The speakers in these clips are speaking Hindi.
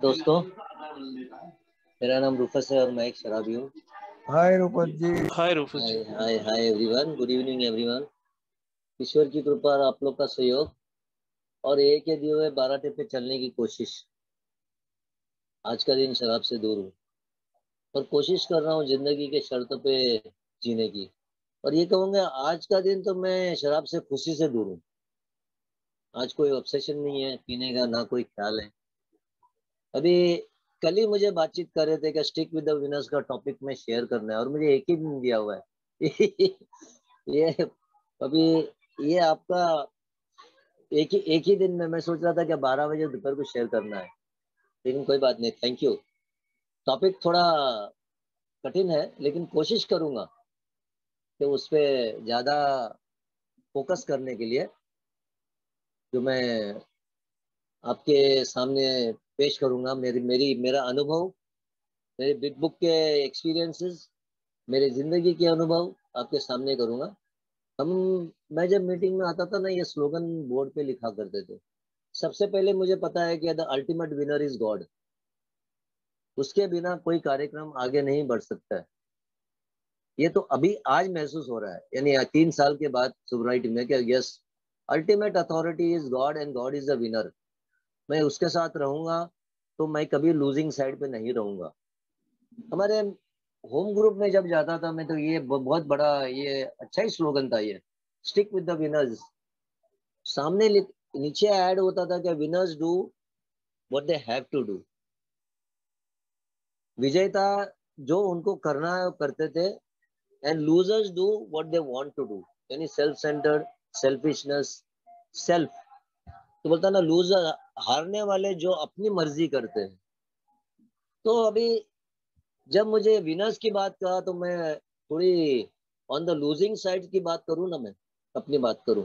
दोस्तों मेरा नाम रूफस है और मैं एक शराबी हूँ। Hi Rufus ji. Hi Rufus ji. Hi hi hi everyone good evening everyone ईश्वर की कृपा और आप लोग का सहयोग। और एक के दिए हुए बारह टिप पे चलने की कोशिश। आज का दिन शराब से दूर हूँ। और कोशिश कर रहा हूँ ज़िंदगी के शर्तों पे जीने की। और ये कहूँगा आज का दिन तो मैं शराब से खुशी से दूर हूँ। आज कोई ऑब्सेशन नहीं है पीने का ना कोई ख्याल है। अभी कल ही मुझे बातचीत कर रहे थे कि स्टिक विद द विनर्स का टॉपिक में शेयर करना है और मुझे एक ही दिन दिया हुआ है। ये अभी ये आपका एक ही एक ही दिन में मैं सोच रहा था कि बारह बजे दोपहर को शेयर करना है, लेकिन कोई बात नहीं थैंक यू टॉपिक थोड़ा कठिन है, लेकिन कोशिश करूँगा कि उस पर ज़्यादा फोकस करने के लिए जो मैं आपके सामने पेश करूँगा। मेरी मेरी, मेरा अनुभव, मेरे बिग बुक के एक्सपीरियंसेस मेरे ज़िंदगी के अनुभव आपके सामने करूँगा। हम, मैं जब मीटिंग में आता था ना, ये स्लोगन बोर्ड पे लिखा करते थे। सबसे पहले मुझे पता है कि the ultimate winner is God उसके बिना कोई कार्यक्रम आगे नहीं बढ़ सकता है। ये तो अभी आज महसूस हो रहा है। यानी तीन साल के बाद सोसाइटी में क्या yes ultimate authority is God and God is the winner मैं उसके साथ रहूँगा तो मैं कभी लूजिंग साइड पे नहीं रहूँगा। हमारे होम ग्रुप में जब जाता था, मैं तो ये बहुत बड़ा ये अच्छा ही स्लोगन था ये स्टिक विद द विनर्स सामने नीचे ऐड होता था कि winners do what they have to do विजेता जो उनको करना है करते थे and losers do what they want to do यानी सेल्फ सेंटर्ड सेल्फिशनेस सेल्फ तो बोलता ना लूजर हारने वाले जो अपनी मर्ज़ी करते हैं। तो अभी जब मुझे विनर्स की बात कहा तो मैं थोड़ी ऑन द लूजिंग साइड की बात करूँ ना मैं, अपनी बात करूँ,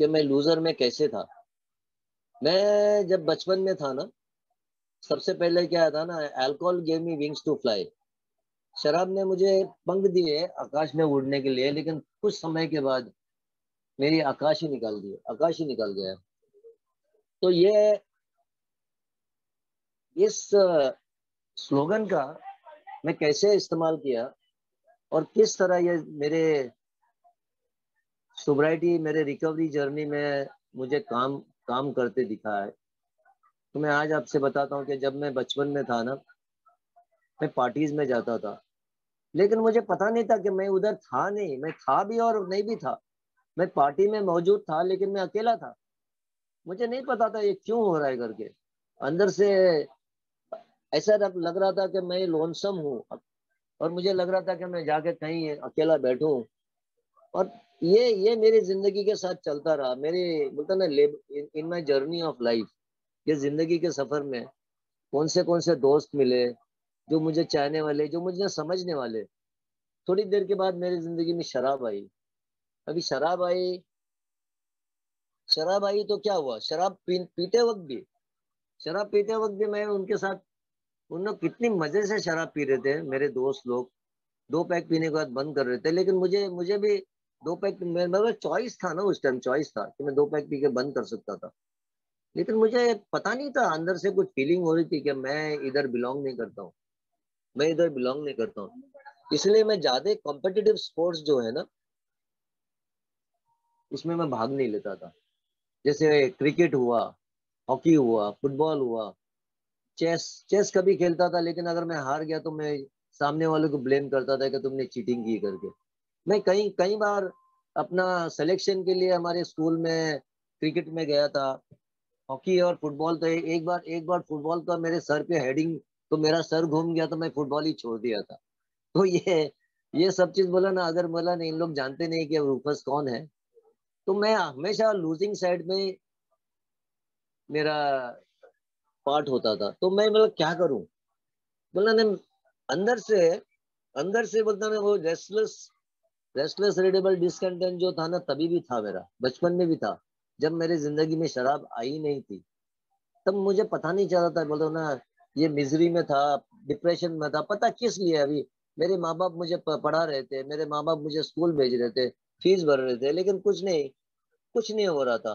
कि मैं लूजर में कैसे था। मैं जब बचपन में था ना, सबसे पहले क्या था ना alcohol gave me wings to fly शराब ने मुझे पंख दिए आकाश में उड़ने के लिए, लेकिन कुछ समय के बाद मेरी आकाश ही निकाल दिए आकाश ही निकल गया। तो ये, इस स्लोगन का मैं कैसे इस्तेमाल किया और किस तरह ये मेरे सोब्राइटी, मेरे रिकवरी जर्नी में मुझे काम काम करते दिखा है। तो मैं आज आपसे बताता हूँ कि जब मैं बचपन में था ना, मैं पार्टीज़ में जाता था, लेकिन मुझे पता नहीं था कि मैं उधर था नहीं, मैं था भी और नहीं भी था। मैं पार्टी में मौजूद था, लेकिन मैं अकेला था। मुझे नहीं पता था ये क्यों हो रहा है करके। अंदर से ऐसा लग रहा था कि मैं लोनसम हूँ। और मुझे लग रहा था कि मैं जाके कहीं अकेला बैठूं। और ये ये मेरी ज़िंदगी के साथ चलता रहा। मेरी, बोलता ना in my journey of life ये ज़िंदगी के सफ़र में कौन से कौन से दोस्त मिले, जो मुझे चाहने वाले, जो मुझे समझने वाले। थोड़ी देर के बाद मेरी ज़िंदगी में शराब आई। अभी शराब आई शराब आई तो क्या हुआ? शराब पी, पीते वक्त भी शराब पीते वक्त भी मैं उनके साथ उन लोग कितनी मज़े से शराब पी रहे थे मेरे दोस्त लोग। दो पैक पीने के बाद बंद कर रहे थे लेकिन मुझे मुझे भी दो पैक मेरा चॉइस था ना उस टाइम चॉइस था कि मैं दो पैक पी के बंद कर सकता था। लेकिन मुझे पता नहीं था अंदर से कुछ फीलिंग हो रही थी कि मैं इधर बिलोंग नहीं करता हूँ। मैं इधर बिलोंग नहीं करता हूँ। इसलिए मैं ज़्यादा कॉम्पिटिटिव स्पोर्ट्स जो है ना उसमें मैं भाग नहीं लेता था। जैसे क्रिकेट हुआ, हॉकी हुआ, फुटबॉल हुआ, चेस चेस कभी खेलता था, लेकिन अगर मैं हार गया तो मैं सामने वालों को ब्लेम करता था कि तुमने चीटिंग की करके। मैं कई कई बार अपना सिलेक्शन के लिए हमारे स्कूल में क्रिकेट में गया था। हॉकी और फुटबॉल तो एक बार एक बार फुटबॉल का मेरे सर पे हेडिंग तो मेरा सर घूम गया तो मैं फुटबॉल ही छोड़ दिया था। तो ये ये सब चीज़ बोला ना, अगर बोला ना, इन लोग जानते नहीं कि रूफस कौन है। तो मैं हमेशा लूजिंग साइड में मेरा पार्ट होता था। तो मैं मतलब क्या करूँ? ना अंदर से अंदर से बोलता ना वो रेस्टलेस रेस्टलेस रेडेबल डिसकंटेंट जो था ना, तभी भी था मेरा। बचपन में भी था। जब मेरी ज़िंदगी में शराब आई नहीं थी, तब मुझे पता नहीं चला था, बोलता ना, ये मिजरी में था डिप्रेशन में था, पता किस लिए अभी? मेरे माँ बाप मुझे पढ़ा रहे थे, मेरे माँ बाप मुझे स्कूल भेज रहे थे। फ़ीस भर रहे थे, लेकिन कुछ नहीं कुछ नहीं हो रहा था।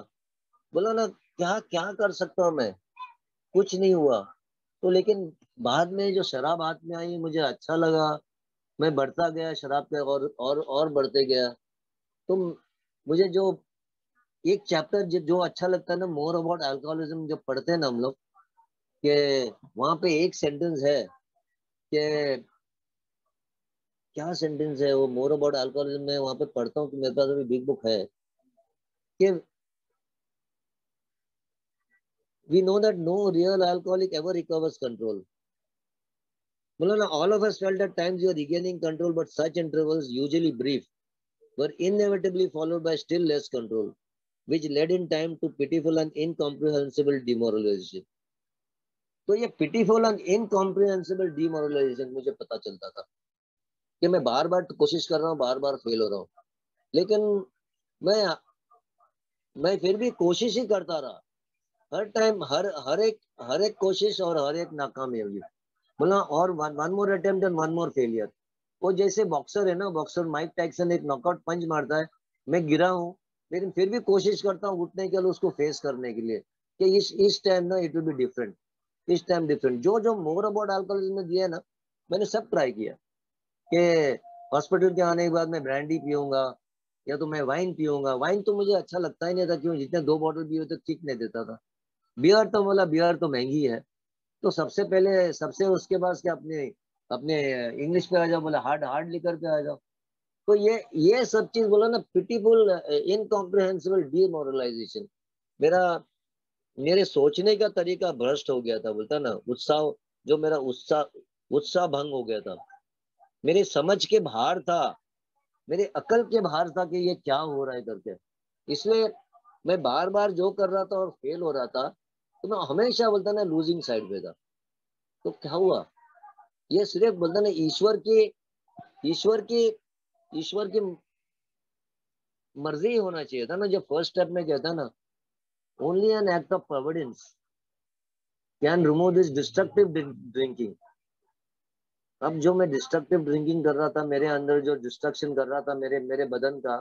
बोला ना, क्या क्या कर सकता हूँ मैं? कुछ नहीं हुआ। तो लेकिन बाद में जो शराब हाथ में आई, मुझे अच्छा लगा। मैं बढ़ता गया शराब पे और और और बढ़ते गया। तो मुझे जो, एक चैप्टर जो अच्छा लगता है ना मोर अबाउट अल्कोहलिज्म जो पढ़ते हैं ना हम लोग, कि वहाँ पे एक सेंटेंस है कि क्या सेंटेंस है? वो मोर अबाउट अल्कोहलिज्म में वहाँ पे पढ़ता हूँ कि मेरे पास अभी बिग बुक है। कि we know that no real alcoholic ever recovers control मतलब ना all of us felt that times you are regaining control but such intervals usually brief were inevitably followed by still less control which led in time to pitiful and incomprehensible demoralisation तो ये पिटीफुल एंड इनकॉम्प्रिहेंसिबल डीमोरलाइजेशन मुझे पता चलता था। कि मैं बार बार कोशिश कर रहा हूँ बार बार फेल हो रहा हूँ। लेकिन मैं मैं फिर भी कोशिश ही करता रहा। हर टाइम हर हर एक हर एक कोशिश और हर एक नाकामी होगी बोला, और one more attempt and one more failure वो जैसे बॉक्सर है ना बॉक्सर माइक टैक्सन एक नॉकआउट पंच मारता है। मैं गिरा हूँ, लेकिन फिर भी कोशिश करता हूँ उठने के लिए, उसको फेस करने के लिए कि इस इस टाइम ना इट विल बी डिफरेंट इस टाइम डिफरेंट जो जो मोर अबाउट अल्कोहलिज्म दिया है ना, मैंने सब ट्राई किया। कि हॉस्पिटल के आने के बाद मैं ब्रांडी पीऊँगा, या तो मैं वाइन पीऊँगा। वाइन तो मुझे अच्छा लगता ही नहीं था, क्यों? जितने दो बॉटल पिए तो किक नहीं देता था। बियर तो बोला बियर तो महँगी है। तो सबसे पहले, सबसे उसके बाद क्या अपने अपने इंग्लिश पे आ जाओ, बोला हार्ड हार्ड लिकर पे आ जाओ। तो ये ये सब चीज़ बोला ना पिटीफुल इनकॉम्प्रिहेंसिबल डीमोरलाइजेशन मेरा, मेरे सोचने का तरीका भ्रष्ट हो गया था, बोलता ना, उत्साह, जो मेरा उत्साह उत्साह भंग हो गया था। मेरे समझ के बाहर था, मेरे अकल के बाहर था कि ये क्या हो रहा है करके। इसलिए मैं बार बार जो कर रहा था और फेल हो रहा था तो मैं हमेशा बोलता ना लूजिंग साइड पे था। तो क्या हुआ? ये सिर्फ़ बोलता ना, ईश्वर की ईश्वर की ईश्वर की मर्ज़ी होना चाहिए था ना। जो फ़र्स्ट स्टेप में कहता ना only an act of providence can remove this destructive drinking अब जो मैं डिस्ट्रक्टिव ड्रिंकिंग कर रहा था मेरे अंदर जो डिस्ट्रक्शन कर रहा था मेरे मेरे बदन का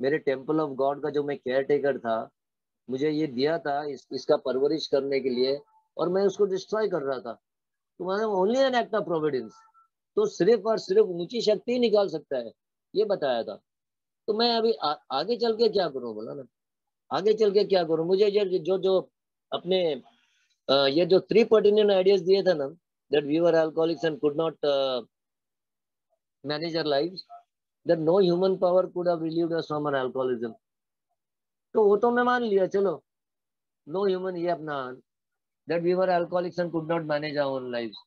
मेरे टेंपल ऑफ़ गॉड का जो मैं केयर टेकर था मुझे ये दिया था इस, इसका परवरिश करने के लिए और मैं उसको डिस्ट्रॉय कर रहा था। तो मैंने only an act of providence तो सिर्फ़ और सिर्फ़ ऊँची शक्ति ही निकाल सकता है ये बताया था। तो मैं अभी आ, आगे चल के क्या करूँ बोला ना? आगे चल के क्या करूँ? मुझे जो जो अपने आ, ये जो थ्री पर्टिनेंट आइडियाज़ दिए थे ना that we were alcoholics and could not manage our lives that no human power could have relieved us from our alcoholism तो वो तो मैं मान लिया, चलो। नो ह्यूमन ये अपना that we were alcoholics and could not manage our own lives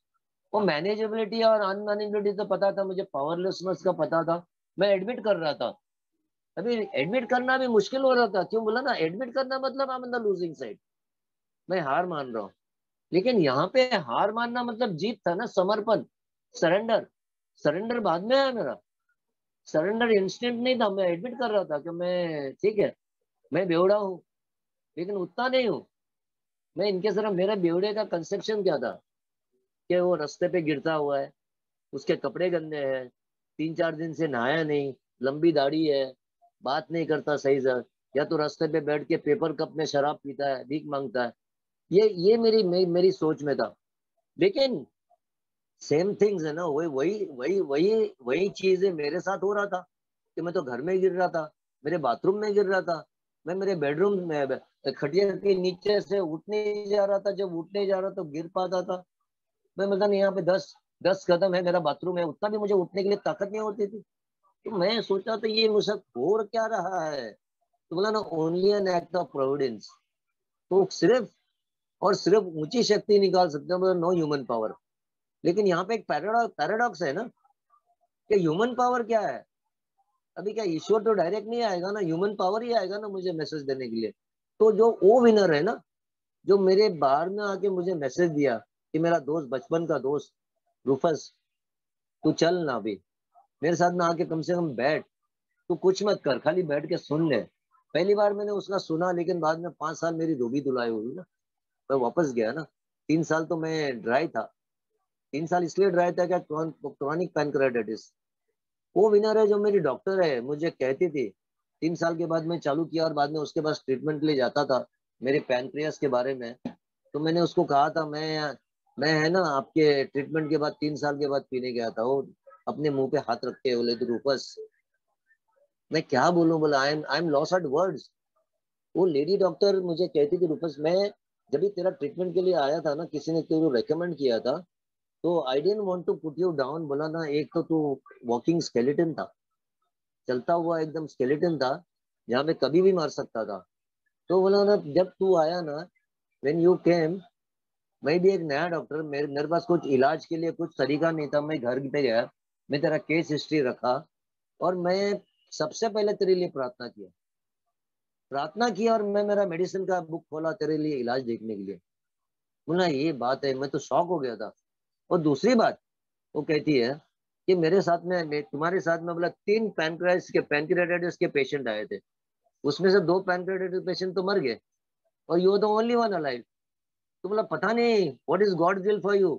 वो मैनेजेबिलिटी और अनमैनेजेबिलिटी तो पता था, मुझे पावरलेसनेस का पता था। मैं एडमिट कर रहा था। अभी एडमिट करना भी मुश्किल हो रहा था। क्यों बोला ना एडमिट करना मतलब I am the losing side मैं हार मान रहा हूँ। लेकिन यहाँ पे हार मानना मतलब जीत था ना, समर्पण सरेंडर सरेंडर बाद में आया मेरा। सरेंडर इंस्टेंट नहीं था, मैं एडमिट कर रहा था कि मैं, ठीक है, मैं बेवड़ा हूँ, लेकिन उतना नहीं हूँ। मैं इनके सिर्फ़, मेरा बेवड़े का कंसेप्शन क्या था? कि वो रास्ते पे गिरता हुआ है, उसके कपड़े गंदे हैं तीन चार दिन से नहाया नहीं, लंबी दाढ़ी है, बात नहीं करता सही से। या तो रास्ते पे बैठ के पेपर कप में शराब पीता है, भीख माँगता है ये ये मेरी मे, मेरी सोच में था। लेकिन सेम थिंग्स है ना वही वही वही वही वही चीज़ें मेरे साथ हो रहा था कि मैं तो घर में गिर रहा था मेरे बाथरूम में गिर रहा था मैं मेरे बेडरूम में खटिया के नीचे से उठने जा रहा था जब उठने जा रहा तो गिर पाता था। मैं मतलब यहाँ पे दस दस कदम है मेरा बाथरूम है उतना भी मुझे उठने के लिए ताकत नहीं होती थी। तो मैं सोचा तो ये मुझसे हो क्या रहा है? तो बोला ना only an act of providence तो सिर्फ़ और सिर्फ़ ऊँची शक्ति निकाल सकते हैं नो ह्यूमन पावर लेकिन यहाँ पे एक पैराडॉक्स है ना, कि ह्यूमन पावर क्या है? अभी क्या ईश्वर तो डायरेक्ट नहीं आएगा ना ह्यूमन पावर ही आएगा ना मुझे मैसेज देने के लिए। तो जो वो विनर है ना, जो मेरे बाहर में आके मुझे मैसेज दिया कि मेरा दोस्त, बचपन का दोस्त रूफस तू चल ना अभी। मेरे साथ में आके कम से कम बैठ। तू कुछ मत कर, खाली बैठ के सुन ले। पहली बार मैंने उसका सुना, लेकिन बाद में पाँच साल मेरी धोबी धुलाई हुई ना। मैं वापस गया ना। तीन साल तो मैं ड्राई था। तीन साल इसलिए ड्राई था क्या क्रॉनिक पैनक्राइटिस वो विनर है जो मेरी डॉक्टर है, मुझे कहती थी, तीन साल के बाद मैं चालू किया और बाद में उसके पास ट्रीटमेंट ले जाता था, मेरे पैनक्रियास के बारे में। तो मैंने उसको कहा था, मैं मैं है ना, आपके ट्रीटमेंट के बाद, तीन साल के बाद पीने गया था। वो अपने मुँह पे हाथ रख के बोले तो रूपस मैं क्या बोलूँ, बोला I am I am loss at words वो लेडी डॉक्टर मुझे कहती थी रूपस मैं जब भी तेरा ट्रीटमेंट के लिए आया था ना, किसी ने तेरे रेकमेंड किया था तो I don't want to put you down बोला ना, एक तो तू वॉकिंग स्केलेटन था, चलता हुआ एकदम स्केलेटन था, जहाँ पे कभी भी मार सकता था। तो बोला ना, जब तू आया ना वेन यू केम मैं भी एक नया डॉक्टर मेरे मेरे पास कुछ इलाज के लिए कुछ तरीका नहीं था, मैं घर पे गया, मैं तेरा केस हिस्ट्री रखा, और मैं सबसे पहले तेरे लिए प्रार्थना किया। प्रार्थना किया और मैं मेरा मेडिसिन का बुक खोला तेरे लिए इलाज देखने के लिए। बोला ये बात है, मैं तो शौक हो गया था। और दूसरी बात, वो कहती है कि मेरे साथ में तुम्हारे साथ में बोला, तीन पैनक्राइस के पैनक्रियाटाइटिस के पेशेंट आए थे। उसमें से दो पैनक्रियाटाइटिस पेशेंट तो मर गए। और you the only one alive तो बोला, पता नहीं what is God will for you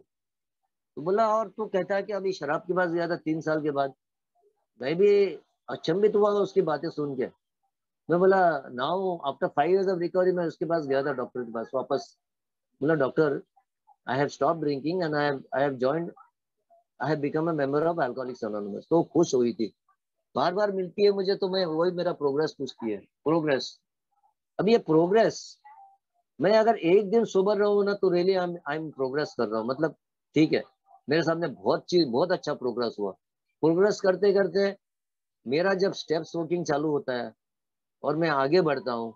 तो बोला, और तू कहता है कि अभी शराब के पास गया था तीन साल के बाद। मैं भी अचंभित हुआ उसकी बातें सुन के। मैं बोला, now after five years of recovery मैं उसके पास गया था डॉक्टर के पास, वापस। बोला doctor I have stop drinking and I I have joined I have become a member of Alcoholics Anonymous तो खुश हुई थी। बार बार मिलती है मुझे तो मैं, वही मेरा प्रोग्रेस पूछती है। प्रोग्रेस अभी ये प्रोग्रेस मैं अगर एक दिन सोबर रहूँ ना तो रियली आई एम प्रोग्रेस कर रहा हूँ। मतलब ठीक है, मेरे सामने बहुत चीज़, बहुत अच्छा प्रोग्रेस हुआ। प्रोग्रेस करते करते मेरा जब स्टेप्स वॉकिंग चालू होता है और मैं आगे बढ़ता हूँ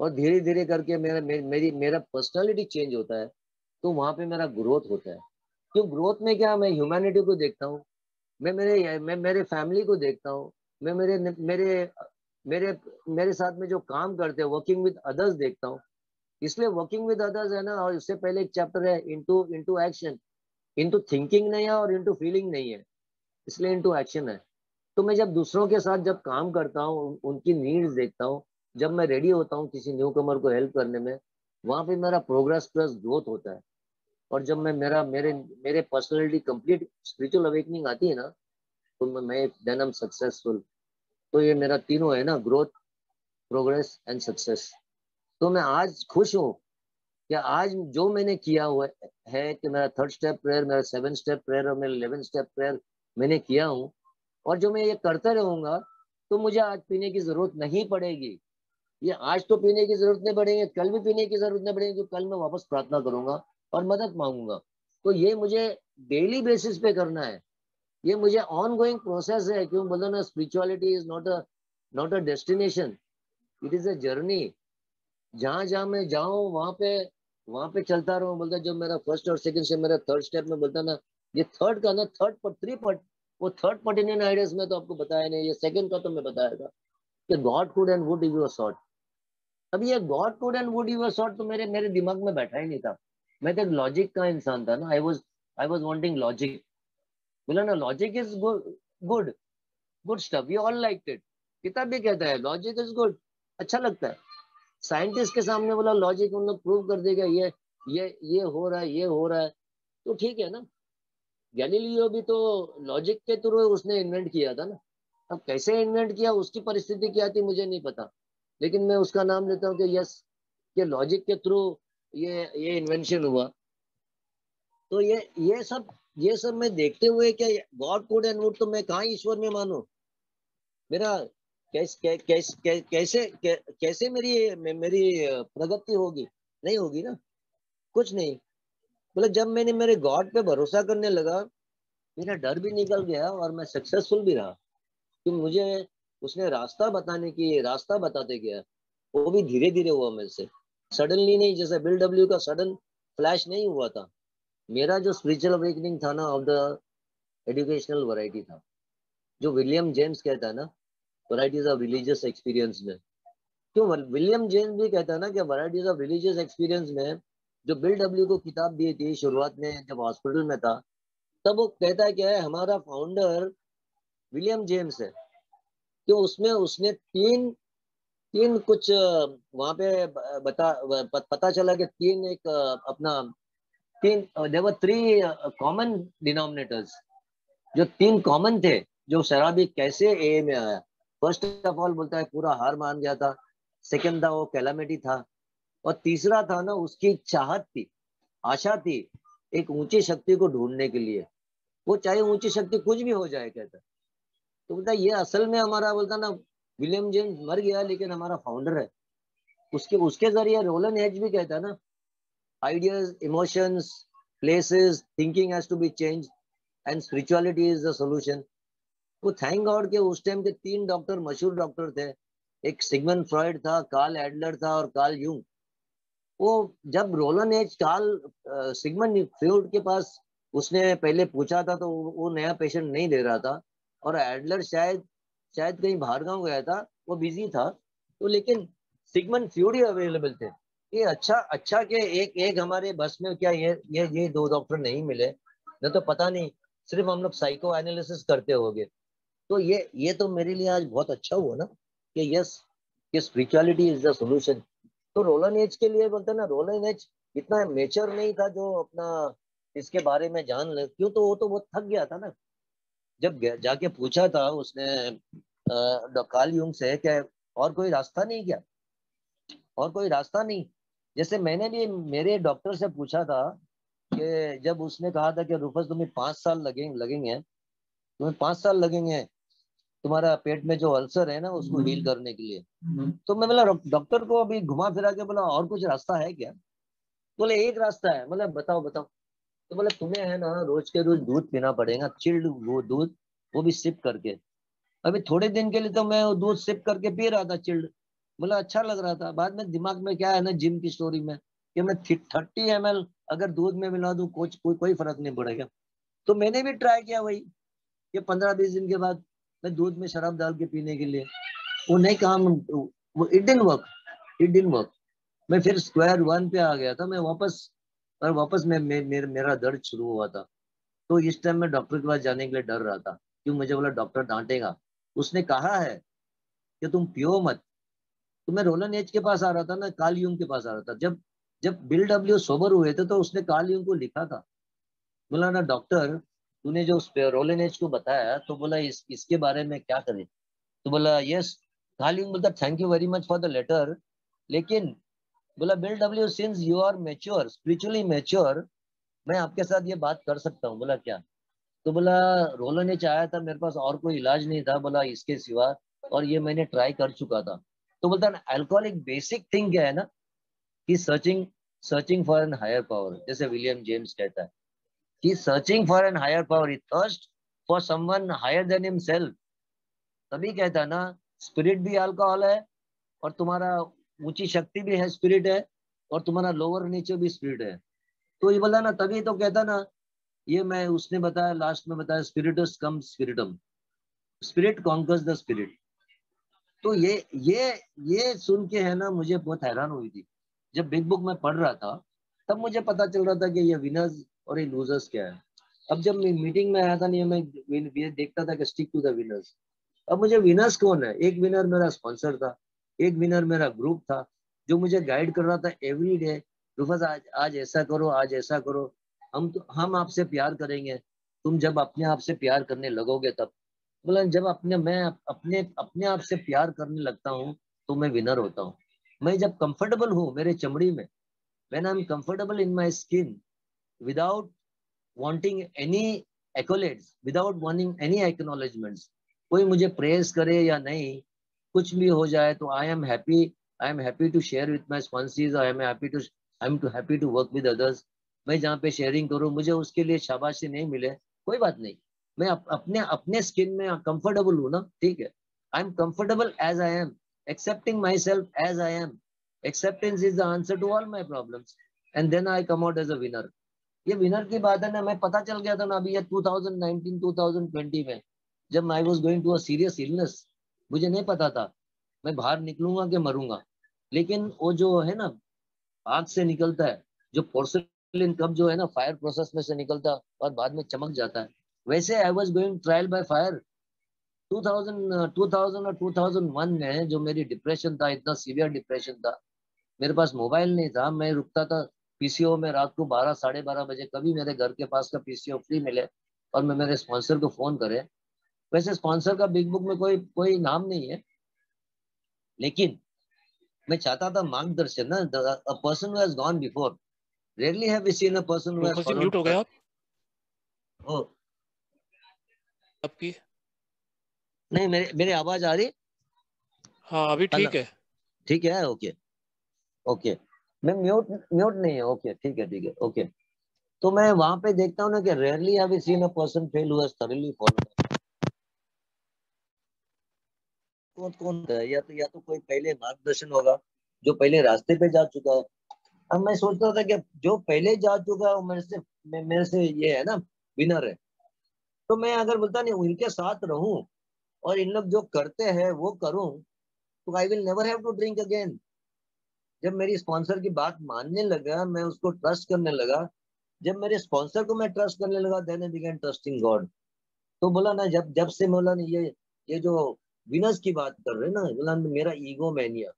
और धीरे धीरे करके मेरा मे, मेरी मेरा पर्सनालिटी चेंज होता है तो वहाँ पे मेरा ग्रोथ होता है। क्यों ग्रोथ में क्या मैं ह्यूमैनिटी को देखता हूँ? मैं मेरे मैं मेरे फैमिली को देखता हूँ। मैं मेरे मेरे मेरे मेरे साथ में जो काम करते हैं वर्किंग विद अदर्स देखता हूँ। इसलिए वर्किंग विद अदर्स है ना और इससे पहले एक चैप्टर है into into action into thinking नहीं है और इनटू फीलिंग नहीं है। इसलिए इनटू एक्शन है। तो मैं जब दूसरों के साथ जब काम करता हूँ उनकी नीड्स देखता हूँ, जब मैं रेडी होता हूँ किसी न्यू कमर को हेल्प करने में, वहाँ पे मेरा प्रोग्रेस प्लस ग्रोथ होता है। और जब मैं, मेरा, मेरे मेरे पर्सनैलिटी कंप्लीट स्पिरिचुअल अवेकनिंग आती है ना तो मैं देन एम सक्सेसफुल तो ये मेरा तीनों है ना ग्रोथ प्रोग्रेस एंड सक्सेस तो मैं आज खुश हूँ कि आज जो मैंने किया हुआ है कि मेरा थर्ड स्टेप प्रेयर मेरा सेवन स्टेप प्रेयर और मेरा इलेवन स्टेप प्रेयर मैंने किया हूँ। और जो मैं ये करता रहूँगा तो मुझे आज पीने की ज़रूरत नहीं पड़ेगी। ये आज तो पीने की ज़रूरत नहीं पड़ेगी, कल भी पीने की ज़रूरत नहीं पड़ेगी, कल मैं वापस प्रार्थना करूँगा और मदद मांगूँगा। तो ये मुझे डेली बेसिस पे करना है। ये मुझे ऑन गोइंग प्रोसेस है, क्यों बोलो ना spirituality is not a not a destination it is a journey जहाँ जहाँ मैं जाऊँ, वहाँ पे वहाँ पे चलता रहूँ। बोलता जब मेरा फ़र्स्ट और सेकंड स्टेप मेरा थर्ड स्टेप में बोलता ना, ये थर्ड का ना थर्ड पर थ्री वो थर्ड पार्ट इंडियन आइडियाज़ में तो आपको बताया नहीं, ये सेकंड का तो मैं बताया था कि God could and would you sought अब ये God could and would you sought तो मेरे मेरे दिमाग में बैठा ही नहीं था। मैं तो लॉजिक का इंसान था ना। I was I was wanting logic बोला ना logic is good good stuff we all like it किताब भी कहता है लॉजिक इज़ गुड अच्छा लगता है। साइंटिस्ट के सामने बोला लॉजिक उन लोग प्रूव कर देगा, ये ये ये हो रहा है, ये हो रहा है। तो ठीक है ना। गैलीलियो भी तो लॉजिक के थ्रू उसने इन्वेंट किया था ना। अब कैसे इन्वेंट किया उसकी परिस्थिति क्या थी मुझे नहीं पता। लेकिन मैं उसका नाम लेता हूँ कि यस के लॉजिक के थ्रू ये ये इन्वेंशन हुआ। तो ये ये सब ये सब मैं देखते हुए क्या गॉड कोड एंड वुड तो मैं कहा ईश्वर में मानू? मेरा कैस, कैस, कै, कैसे कै, कैसे मेरी मेरी प्रगति होगी? नहीं होगी ना। कुछ नहीं। मतलब जब मैंने मेरे गॉड पे भरोसा करने लगा, मेरा डर भी निकल गया और मैं सक्सेसफुल भी रहा। कि मुझे उसने रास्ता बताने की, रास्ता बताते गया, वो भी धीरे धीरे हुआ मेरे से। सडनली नहीं, जैसे बिल डब्ल्यू का सडन फ्लैश नहीं हुआ था। मेरा जो स्पिरिचुअल अवेकनिंग था ना ऑफ़ द एजुकेशनल वैरायटी था। जो विलियम जेम्स कहता है ना वराइटीज ऑफ़ रिलीजियस एक्सपीरियंस में। क्यों? विलियम जेम्स भी कहता है ना कि वराइटीज ऑफ़ रिलीजियस एक्सपीरियंस में जो बिल डब्ल्यू को किताब दी थी, शुरुआत में जब हॉस्पिटल में था, तब वो कहता है क्या है, हमारा फाउंडर विलियम जेम्स है। तो उसमें, उसने तीन तीन कुछ वहाँ पे बता पता चला कि तीन एक अपना, तीन देवर थ्री कॉमन डिनोमिनेटर्स जो तीन कॉमन थे, जो शराबी कैसे ए में आया। फ़र्स्ट ऑफ़ ऑल बोलता है, पूरा हार मान गया था। सेकंड था, वो कैलामिटी था। और तीसरा था ना, उसकी चाहत थी, आशा थी एक ऊँची शक्ति को ढूँढने के लिए। वो चाहे ऊँची शक्ति कुछ भी हो जाए, कहता। तो बोलता, ये असल में हमारा, बोलता ना, विलियम जेम्स मर गया, लेकिन हमारा फाउंडर है। उसके उसके ज़रिए रोलन एज भी कहता ना ideas emotions places thinking has to be change and spirituality is the solution वो थैंक गॉड के उस टाइम के तीन डॉक्टर मशहूर डॉक्टर थे। एक सिगमन फ्रॉइड था कार्ल एडलर था और कार्ल यूंग वो जब रोलन एज कार्ल सिगमन फ्रॉइड के पास उसने पहले पूछा था तो वो नया पेशेंट नहीं दे रहा था। और एडलर शायद शायद कहीं बाहर गाँव गया था, वो बिज़ी था। तो लेकिन सिगमन फ्यूड ही अवेलेबल थे। ये अच्छा अच्छा के एक एक हमारे बस में क्या ये ये ये दो डॉक्टर नहीं मिले? न तो पता नहीं, सिर्फ़ हम लोग साइको एनालिसिस करते होंगे। तो ये ये तो मेरे लिए आज बहुत अच्छा हुआ ना, कि यस कि स्पिरिचुअलिटी इज़ द सॉल्यूशन तो रोलन एज के लिए बोलते ना, रोलन एज इतना मेचर नहीं था जो अपना इसके बारे में जान ले, क्यों तो वो तो वो थक गया था ना। जब जाके पूछा था उसने काल युग से क्या और कोई रास्ता नहीं क्या? और कोई रास्ता नहीं। जैसे मैंने भी मेरे डॉक्टर से पूछा था कि जब उसने कहा था कि रूफस तुम्हें पाँच साल लगेंगे लगेंगे, तुम्हें पाँच साल लगेंगे तुम्हारा पेट में जो अल्सर है ना उसको हील हम्म। करने के लिए। हम्म। तो मैं बोला डॉक्टर को अभी घुमा फिरा के बोला और कुछ रास्ता है क्या? बोले एक रास्ता है। मतलब बताओ बताओ। तो बोले तुम्हें है ना रोज के रोज दूध पीना पड़ेगा चिल्ड वो दूध वो भी सिप करके। अभी थोड़े दिन के लिए तो मैं दूध सिप करके पी रहा था चिल्ड। बोला अच्छा लग रहा था। बाद में दिमाग में क्या है ना जिम की स्टोरी में कि मैं थर्टी एम अगर दूध में मिला दू कोई कोई कोई फ़र्क नहीं पड़ेगा। तो मैंने भी ट्राई किया वही कि पंद्रह बीस दिन के बाद मैं दूध में शराब डाल के पीने के लिए। वो नहीं काम वो it didn't work it didn't work मैं फिर स्क्वायर वन पे आ गया था मैं वापस और वापस में मे, मे, मेरा दर्द शुरू हुआ था। तो इस टाइम मैं डॉक्टर के पास जाने के लिए डर रहा था क्यों मुझे बोला डॉक्टर डांटेगा। उसने कहा है कि तुम पियो मत। तो मैं रोलन एज के पास आ रहा था ना काल यूंग के पास आ रहा था। जब जब बिल डब्ल्यू सोबर हुए थे तो उसने काल यूंग को लिखा था। बोला ना डॉक्टर तूने जो रोलन एज को बताया तो बोला, इस, इसके बारे में क्या करें? तो बोला यस यूंग बोलता thank you very much for the letter लेकिन बोला Bill W since you are mature spiritually mature मैं आपके साथ ये बात कर सकता हूँ, बोला, क्या? तो बोला रोलो ने चाहा था, मेरे पास और कोई इलाज नहीं था, बोला, इसके सिवा, और ये मैंने ट्राई कर चुका था। तो बोलता ना अल्कोहलिक बेसिक थिंग क्या है ना, कि searching searching for an higher power जैसे विलियम जेम्स कहता है। कि searching for an higher power is thirst for someone higher than himself तभी कहता है ना स्पिरिट भी अल्कोहल है, और तुम्हारा ऊँची शक्ति भी है स्पिरिट है, और तुम्हारा लोअर नेचर भी स्पिरिट है। तो ये बोला ना, तभी तो कहता ना, ये मैं उसने बताया लास्ट में बताया स्पिरिटस कम स्पिरिटम स्पिरिट कॉन्कर्स द स्पिरिट तो ये ये ये सुन के है ना, मुझे बहुत हैरान हुई थी। जब बिग बुक में पढ़ रहा था, तब मुझे पता चल रहा था कि ये विनर्स और ये लूजर्स क्या है? अब जब मैं मीटिंग में आया था, नहीं, मैं देखता था कि स्टिक टू द विनर्स अब मुझे विनर्स कौन है? एक विनर मेरा स्पॉन्सर था, एक विनर मेरा ग्रुप था, जो मुझे गाइड कर रहा था एवरी डे रुफस आज आज ऐसा करो, आज ऐसा करो। हम तो हम आपसे प्यार करेंगे। तुम जब अपने आप से प्यार करने लगोगे तब। बोला, जब अपने, मैं अपने अपने आप से प्यार करने लगता हूँ तो मैं विनर होता हूँ। मैं जब कंफर्टेबल हूँ मेरे चमड़ी में, when I'm comfortable in my skin without wanting any accolades, without wanting any acknowledgements, कोई मुझे प्रेस करे या नहीं कुछ भी हो जाए तो I am happy I am happy to share with my sponsees I am happy to I am to happy to work with others मैं जहाँ पे शेयरिंग करूँ मुझे उसके लिए शाबाशी नहीं मिले कोई बात नहीं। मैं अप, अपने अपने स्किन में कंफर्टेबल हूँ ना ठीक है। I am comfortable as I am accepting my self as I am acceptance is the answer to all my problem and then I come out as a winner ये विनर की बात है ना, मैं पता चल गया था ना अभी ये 2019 2020 में, जब I was going to a serious illness मुझे नहीं पता था। मैं बाहर निकलूँगा कि मरूँगा? लेकिन वो जो है ना, आग से निकलता है, जो पोर्सलिन कब जो है ना फायर प्रोसेस में से निकलता और बाद में चमक जाता है। वैसे I was going trial by fire 2000 2000 और 2001 में, जो मेरी डिप्रेशन था, इतना सीवियर डिप्रेशन था, मेरे पास मोबाइल नहीं था, मैं रुकता था पीसीओ में रात को बारह साढ़े बारह बजे कभी मेरे घर के पास का पीसीओ फ्री मिले और मैं मेरे स्पॉन्सर को फ़ोन करे। वैसे स्पॉन्सर का बिग बुक में कोई कोई नाम नहीं है लेकिन मैं चाहता था मार्गदर्शन ना person has gone before rarely have we seen a person who has mute हो गए आप? ओ। आपकी? नहीं मेरे मेरी आवाज़ आ रही? हाँ अभी ठीक है। ठीक है ओके ओके। मैं म्यूट म्यूट नहीं है, ओके, ठीक है ठीक है, ओके। तो मैं वहाँ पे देखता हूँ ना कि rarely we seen a person fail who has thoroughly कौन कौन है? या तो या तो कोई पहले मार्गदर्शन होगा, जो पहले रास्ते पे जा चुका है। अब मैं सोचता था कि जो पहले जा चुका है मेरे से मेरे से ये है ना विनर है। तो मैं अगर बोलता, नहीं, उनके साथ रहूँ और इन लोग जो करते हैं, वो करूँ तो I will never have to drink again जब मेरी स्पॉन्सर की बात मानने लगा, मैं उसको ट्रस्ट करने लगा। जब मेरे स्पॉन्सर को मैं ट्रस्ट करने लगा then I began trusting God तो बोला, ना, जब जब से बोला, ना, ये ये जो विनर्स की बात कर रहे ना, बोला, मेरा ईगो मैनिया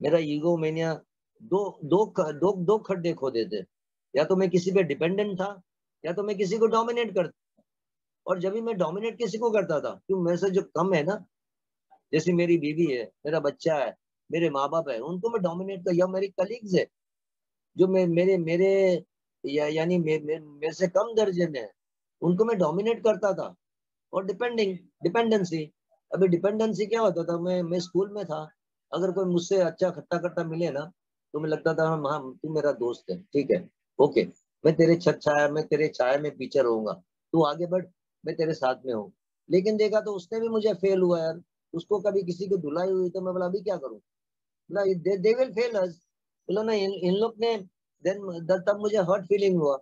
मेरा ईगो मैनिया दो दो दो दो खड्डे खो देते। या तो मैं किसी पे डिपेंडेंट था, या तो मैं किसी को डोमिनेट करता और जब भी मैं डोमिनेट किसी को करता था, क्यों? मेरे से जो कम है ना, जैसे मेरी बीवी है, मेरा बच्चा है मेरे माँ बाप है उनको मैं डोमिनेट कर या मेरी कलीग्स है जो मे, मेरे मेरे या यानी मे, मे, मेरे से कम दर्जे में है उनको मैं डोमिनेट करता था। और डिपेंडिंग डिपेंडेंसी अभी डिपेंडेंसी क्या होता था मैं मैं स्कूल में था अगर कोई मुझसे अच्छा खट्टा खट्टा मिले ना तो मैं लगता था हाँ तू मेरा दोस्त है ठीक है ओके मैं तेरे छत छाया मैं तेरे छाया में पीछे रहूँगा तू आगे बढ़ मैं तेरे साथ में हूँ। लेकिन देखा तो उसने भी मुझे फेल हुआ यार उसको कभी किसी को धुलाई हुई तो मैं बोला अभी क्या करूँ? दे विल फेल अस बोला ना इन, इन लोग ने देन तब मुझे हर्ट फीलिंग हुआ।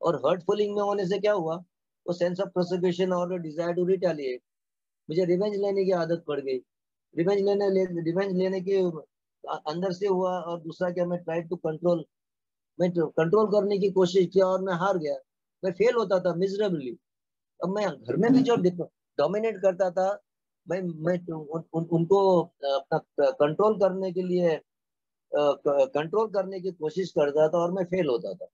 और हर्ट फीलिंग में होने से क्या हुआ? वो सेंस ऑफ़ प्रोसिक्यूशन और डिज़ायर टू रिटेलिएट मुझे रिवेंज लेने की आदत पड़ गई। रिवेंज लेने रिवेंज लेने की अंदर से हुआ और दूसरा क्या मैं ट्राई टू कंट्रोल मैं कंट्रोल तो करने की कोशिश किया और मैं हार गया। मैं फेल होता था मिजरेबली अब मैं घर में भी जो डोमिनेट करता था मैं मैं उन, उन, उनको अपना कंट्रोल करने के लिए कंट्रोल करने की कोशिश करता था और मैं फेल होता था।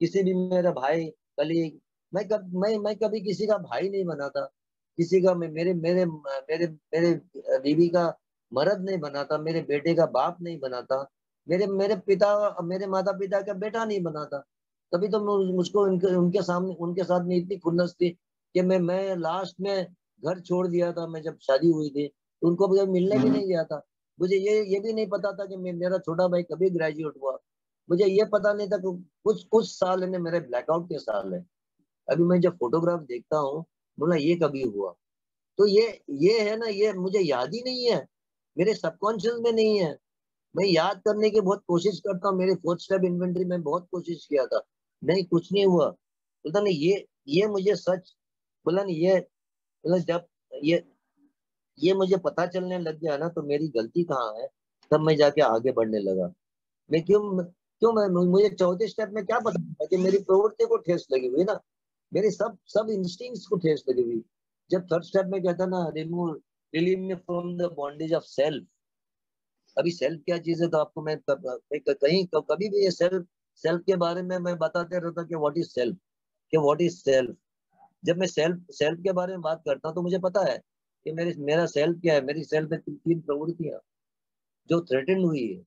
किसी भी मेरा भाई कलीग मैं कब मैं मैं कभी किसी का भाई नहीं बना था। किसी का मेरे मेरे मेरे मेरे बीवी का मर्द नहीं बना था मेरे बेटे का बाप नहीं बना था मेरे मेरे पिता मेरे माता पिता का बेटा नहीं बना था। तभी तो मुझको उनके उनके सामने उनके साथ में इतनी खुन्नस थी कि मैं मैं लास्ट में घर छोड़ दिया था मैं जब शादी हुई थी तो उनको भी मिलने भी नहीं गया था। मुझे ये ये भी नहीं पता था कि मेरा छोटा भाई कभी ग्रेजुएट हुआ। मुझे ये पता नहीं था कि कुछ कुछ साल है मेरे ब्लैकआउट के साल है। अभी मैं जब फोटोग्राफ देखता हूँ बोला ये कभी हुआ? तो ये ये है ना ये मुझे याद ही नहीं है। मेरे सबकॉन्शियस में नहीं है। मैं याद करने की बहुत कोशिश करता हूँ। मेरे फोर्थ स्टेप इन्वेंट्री में बहुत कोशिश किया था। नहीं कुछ नहीं हुआ। बोलता नहीं ये ये मुझे सच बोला नहीं ये मतलब जब ये ये मुझे पता चलने लग गया ना तो मेरी गलती कहाँ है? तब मैं जाके आगे बढ़ने लगा। मैं क्यों क्यों मैं मुझे चौथे स्टेप में क्या पता कि मेरी प्रवृत्ति को ठेस लगी हुई ना? मेरे सब सब इंस्टिंक्ट्स को ठेस लगी हुई। जब थर्ड स्टेप में कहता ना, remove relieve from the bondage of self अभी सेल्फ क्या चीज़ है तो आपको मैं कहीं कभी भी ये सेल्फ सेल्फ के बारे में मैं बताते रहता कि व्हाट इज़ सेल्फ कि व्हाट इज़ सेल्फ जब मैं सेल्फ सेल्फ के बारे में बात करता हूँ तो मुझे पता है कि मेरी, मेरा सेल्फ क्या है? मेरी सेल्फ में तीन प्रवृत्तियाँ जो थ्रेटन हुई है।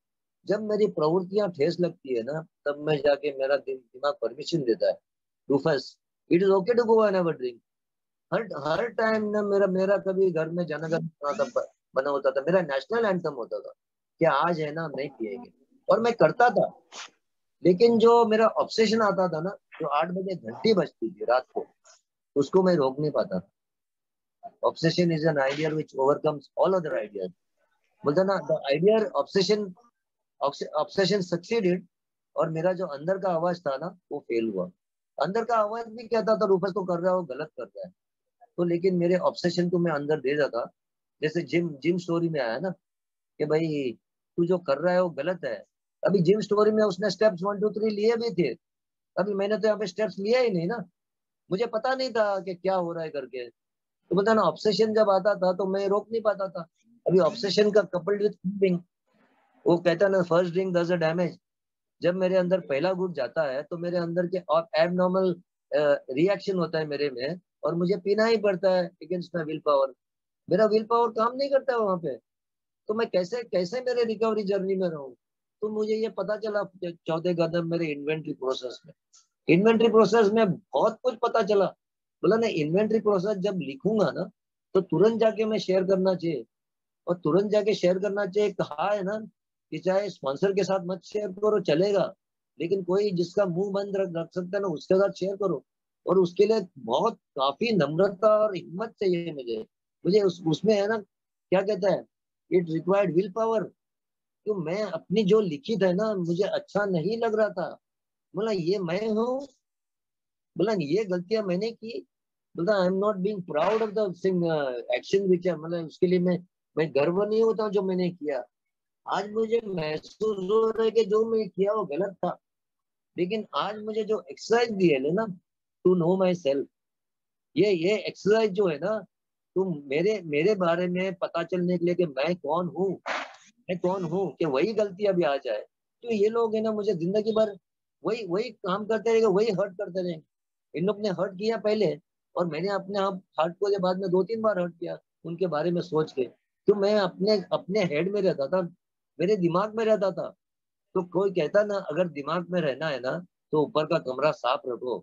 जब मेरी प्रवृत्तियाँ ठेस लगती है ना, तब मैं जाके मेरा दिमाग परमिशन देता है। Rufus it is okay to go an ever drink हर हर टाइम ना मेरा मेरा कभी घर में जनगण बना होता था। मेरा नेशनल एंथम होता था कि आज है ना, नहीं पिएँगे। और मैं करता था। लेकिन जो मेरा ऑब्सेशन आता था ना, जो आठ बजे घंटी बजती थी रात को उसको मैं रोक नहीं पाता। Obsession is an idea which overcomes all other ideas बोलता ना the idea obsession obsession succeeded और मेरा जो अंदर का आवाज़ था ना, वो फेल हुआ। अंदर का आवाज़ भी कहता था रूपस तो कर रहा है वो गलत कर रहा है। तो लेकिन मेरे ऑब्सेशन को मैं अंदर दे जाता जैसे जिम जिम स्टोरी में आया ना, कि भाई, तू जो कर रहा है, वो गलत है। अभी जिम स्टोरी में उसने स्टेप्स वन टू थ्री लिए भी थे। अभी मैंने तो यहाँ पे स्टेप्स लिया ही नहीं ना। मुझे पता नहीं था कि क्या हो रहा है करके। तो पता ना ऑब्सेशन जब आता था तो मैं रोक नहीं पाता था। अभी ऑब्सेशन का कपल्ड विथ ड्रिंक वो कहता ना फ़र्स्ट ड्रिंक दस डैमेज जब मेरे अंदर पहला गुट जाता है तो मेरे अंदर के और एबनॉर्मल रिएक्शन होता है मेरे में और मुझे पीना ही पड़ता है अगेंस्ट माई विल पावर मेरा विल पावर काम नहीं करता वहाँ पे। तो मैं कैसे कैसे मेरे रिकवरी जर्नी में रहूँ? तो मुझे ये पता चला चौथे कदम मेरे इन्वेंट्री प्रोसेस में। इन्वेंट्री प्रोसेस में बहुत कुछ पता चला। बोला ना इन्वेंट्री प्रोसेस जब लिखूँगा ना तो तुरंत जाके मैं शेयर करना चाहिए। और तुरंत जाके शेयर करना चाहिए कहा है ना कि चाहे स्पॉन्सर के साथ मत शेयर करो चलेगा। लेकिन कोई जिसका मुँह बंद रख, रख सकता है ना उसके साथ शेयर करो। और उसके लिए बहुत काफ़ी नम्रता और हिम्मत चाहिए मुझे। मुझे उस उसमें है ना क्या कहता है? इट रिक्वायर्ड विल पावर क्यों मैं अपनी जो लिखित है ना मुझे अच्छा नहीं लग रहा था। बोला, ये मैं हूँ। बोला, ये गलतियाँ मैंने की। बोला I am not being proud of the action which मतलब उसके लिए मैं मैं गर्व नहीं होता जो मैंने किया। आज मुझे महसूस हो रहा है कि जो मैं किया वो गलत था। लेकिन आज मुझे जो एक्सरसाइज दी है ना टू नो माई सेल्फ ये ये एक्सरसाइज जो है ना तुम मेरे मेरे बारे में पता चलने के लिए कि मैं कौन हूँ, मैं कौन हूँ कि वही गलती अभी आ जाए। तो ये लोग है ना, मुझे ज़िंदगी भर वही वही काम करते रहेंगे, वही हर्ट करते रहेंगे। इन लोग ने हर्ट किया पहले और मैंने अपने आप हर्ट को बाद में दो तीन बार हर्ट किया, उनके बारे में सोच के तो मैं अपने अपने हेड में रहता था, मेरे दिमाग में रहता था। तो कोई कहता ना, अगर दिमाग में रहना है ना तो ऊपर का कमरा साफ़ रखो।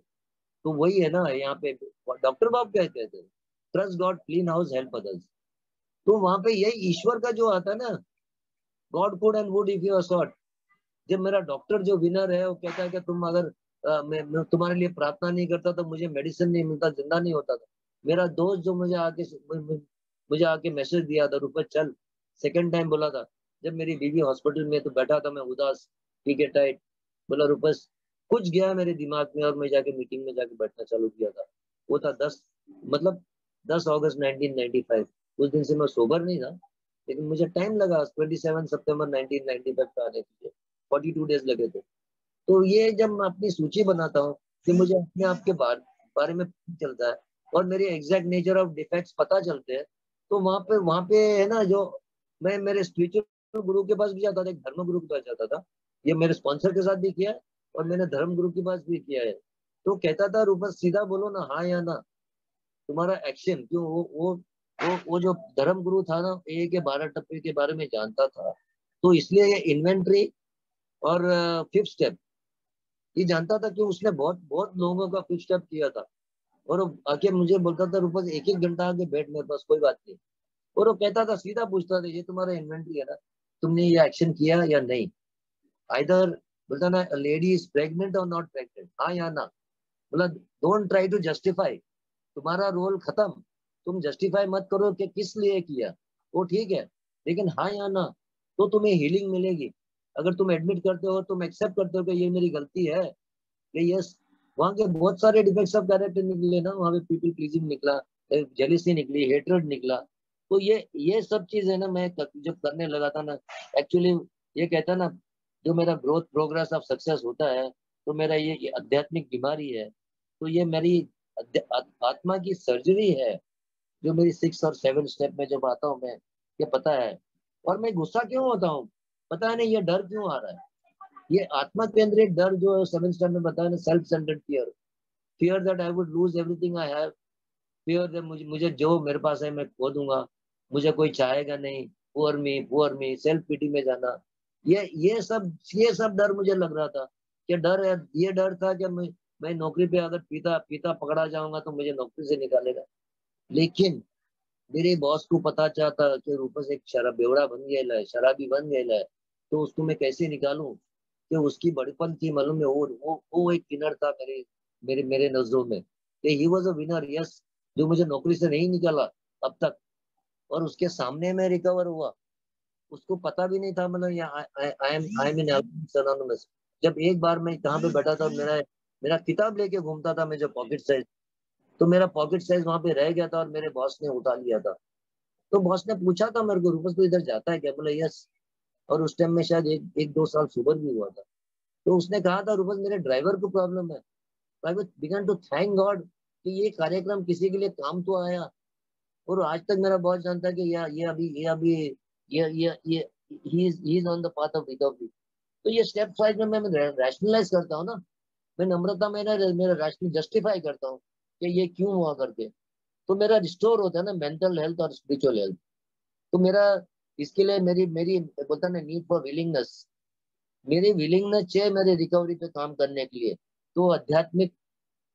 तो वही है ना, यहाँ पे डॉक्टर बाब कहते थे trust God clean house help others तो वहाँ पे यही ईश्वर का जो आता है ना God could and would if you sought जब मेरा डॉक्टर जो विनर है वो कहता है कि तुम अगर आ, मैं, मैं तुम्हारे लिए प्रार्थना नहीं करता तो मुझे मेडिसिन नहीं मिलता ज़िंदा नहीं होता था। मेरा दोस्त जो मुझे आके मुझे आके मैसेज दिया था रुपये चल। सेकंड टाइम बोला था जब मेरी बीवी हॉस्पिटल में तो बैठा था मैं उदास ठीक है टाइट बोला रुपस कुछ गया मेरे दिमाग में और मैं जाके मीटिंग में जाके बैठना चालू किया था। वो था दस मतलब दस अगस्त 1995 उस दिन से मैं सोबर नहीं था लेकिन मुझे टाइम लगा 27 सितंबर 1995 पे आने के लिए। 42 डेज़ लगे थे। तो ये जब मैं अपनी सूची बनाता हूँ कि मुझे अपने आप के बारे, बारे में चलता है और मेरे एग्जैक्ट नेचर ऑफ़ डिफेक्ट्स पता चलते हैं तो वहाँ पे वहाँ पे है ना जो मैं मेरे स्पिरिचुअल गुरु के पास भी जाता था एक धर्म गुरु के पास जाता था ये मेरे स्पॉन्सर के साथ भी किया और मैंने धर्म गुरु के पास भी किया है। तो कहता था रूपस सीधा बोलो ना हाँ या ना तुम्हारा एक्शन क्यों वो वो वो वो जो धर्म गुरु था ना ए के बारह टप्पे के बारे में जानता था। तो इसलिए ये इन्वेंट्री और फिफ्थ स्टेप ये जानता था कि उसने बहुत बहुत लोगों का फिफ्थ स्टेप किया था। और आके मुझे बोलता था, रूपस एक एक घंटा आगे बैठ मेरे पास, कोई बात नहीं। और वो कहता था, सीधा पूछता था, ये तुम्हारा इन्वेंट्री है ना? तुमने ये एक्शन किया या नहीं? आइदर बोलता ना लेडी इज़ प्रेग्नेंट और नॉट प्रेग्नेंट हाँ या ना? बोला डोंट ट्राई टू जस्टिफाई तुम्हारा रोल खत्म। तुम जस्टिफाई मत करो कि किस लिए किया। वो ठीक है, लेकिन हाँ या ना तो तुम्हें हीलिंग मिलेगी। अगर तुम एडमिट करते हो तुम एक्सेप्ट करते हो कि ये मेरी गलती है कि यस वहाँ के बहुत सारे डिफेक्ट्स ऑफ़ कैरेक्टर निकले ना वहाँ पे पीपल प्लीजिंग निकला जेलिसी निकली हेटरेड निकला। तो ये ये सब चीज़ है ना मैं जब करने लगा था ना एक्चुअली ये कहता ना जो मेरा ग्रोथ प्रोग्रेस ऑफ़ सक्सेस होता है तो मेरा ये, ये आध्यात्मिक बीमारी है तो ये मेरी आत्मा की सर्जरी है जो मेरी सिक्स और सेवन स्टेप में जब आता हूँ मैं ये पता है। और मैं गुस्सा क्यों होता हूँ? पता नहीं, ये डर क्यों आ रहा है? ये आत्मा केंद्रित डर जो सेवन बताया ना self centred fear fear that I would lose everything I have fear that मुझे मुझे जो मेरे पास है, मैं खो दूँगा। मुझे कोई चाहेगा नहीं। Poor me poor me self pity में जाना। ये ये सब ये सब डर मुझे लग रहा था कि डर है, ये डर था कि मैं मैं नौकरी पे अगर पिता पिता पकड़ा जाऊँगा तो मुझे नौकरी से निकालेगा। लेकिन मेरे बॉस को पता चाहता कि रूपस एक शराब, बेवड़ा बन गया है, शराबी बन गया है। तो उसको मैं कैसे निकालूं? कि उसकी बड़पन थी मालूम है वो वो वो एक किनर था मेरे मेरे मेरे नज़रों में। He was a winner yes जो मुझे नौकरी से नहीं निकाला अब तक। और उसके सामने में रिकवर हुआ। उसको पता भी नहीं था मतलब जब एक बार मैं कहाँ पे बैठा था, मेरा मेरा किताब लेके घूमता था मैं जो पॉकेट साइज़ तो मेरा पॉकेट साइज़ वहाँ पे रह गया था और मेरे बॉस ने उठा लिया था। तो बॉस ने पूछा था मेरे को, रूपस तो इधर जाता है क्या? बोला यस और उस टाइम में शायद एक एक दो साल सुबह भी हुआ था। तो उसने कहा था रूपस मेरे ड्राइवर को प्रॉब्लम है। I began to thank God कि ये कार्यक्रम किसी के लिए काम तो आया। और आज तक मेरा बॉस जानता है कि ये ये अभी ये अभी, ये ये ये he is on the path of recovery तो ये स्टेप वाइज में मैं रैशनलाइज करता हूँ ना। मैं नम्रता में ना मेरा रैशनल जस्टिफाई करता हूँ कि ये क्यों हुआ करके। तो मेरा रिस्टोर होता है ना मेंटल हेल्थ और स्पिरिचुअल हेल्थ तो मेरा इसके लिए मेरी मेरी, बोलता ना नीड फॉर विलिंगनेस मेरी विलिंगनेस चाहिए मेरे रिकवरी पे काम करने के लिए। तो आध्यात्मिक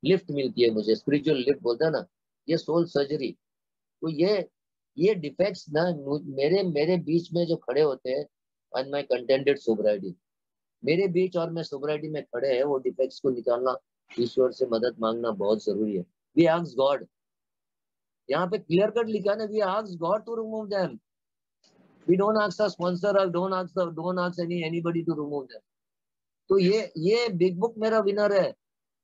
लिफ्ट मिलती है मुझे स्पिरिचुअल लिफ्ट बोलते हैं ना, ये सोल सर्जरी तो ये ये डिफेक्ट्स ना मेरे मेरे बीच में जो खड़े होते हैं एंड माई कंटेंटेड सोबराइटी मेरे बीच और मैं सोबराइटी में खड़े हैं, वो डिफेक्ट्स को निकालना, ईश्वर से मदद मांगना बहुत ज़रूरी है। वी आस्क गॉड यहाँ पे क्लियर कट लिखा ना we ask God to remove them we don't ask the sponsor और don't ask don't ask any anybody to remove them तो ये ये बिग बुक मेरा विनर है।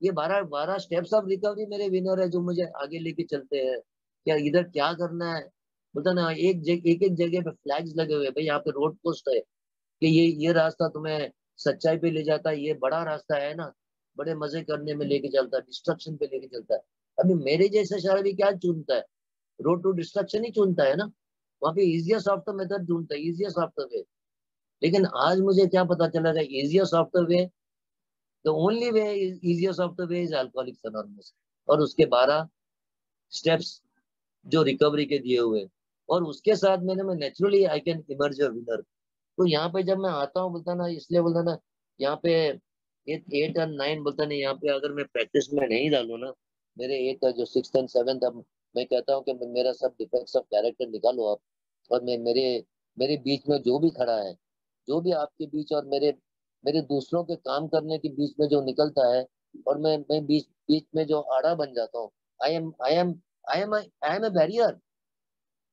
ये बारह बारह स्टेप्स ऑफ़ रिकवरी मेरे विनर है जो मुझे आगे लेके चलते हैं। क्या इधर क्या करना है? बोलता ना एक जग, एक एक जगह पे फ्लैग्स लगे हुए भाई यहाँ पे रोड पोस्ट है कि ये ये रास्ता तुम्हें सच्चाई पे ले जाता है। ये बड़ा रास्ता है ना बड़े मज़े करने में लेके चलता है डिस्ट्रक्शन पे लेके चलता है। अभी मेरे जैसे शराबी क्या चुनता है? रोड टू डिस्ट्रक्शन ही चुनता है ना। वहाँ इजिएस्ट सॉफ्टवेयर मेथड ढूंढता है इजिएस्ट सॉफ्टवेयर लेकिन आज मुझे क्या पता चला था easiest software the only way is easiest software is Alcoholics Anonymous और उसके बारह स्टेप्स जो रिकवरी के दिए हुए और उसके साथ मैंने, मैं naturally I can emerge a winner तो यहाँ पे जब मैं आता हूँ, बोलता ना, इसलिए बोलता ना, यहाँ पे एट एट एंड नाइन बोलता नहीं यहाँ पे अगर मैं प्रैक्टिस में नहीं डालू ना, मेरे एट जो सिक्स एंड सेवन अब मैं कहता हूँ कि मेरा सब डिफेक्ट्स ऑफ़ कैरेक्टर निकालो आप। और मैं मेरे मेरे बीच में जो भी खड़ा है जो भी आपके बीच और मेरे मेरे दूसरों के काम करने के बीच में जो निकलता है और मैं मैं बीच बीच में जो आड़ा बन जाता हूँ I am I am I am I am a barrier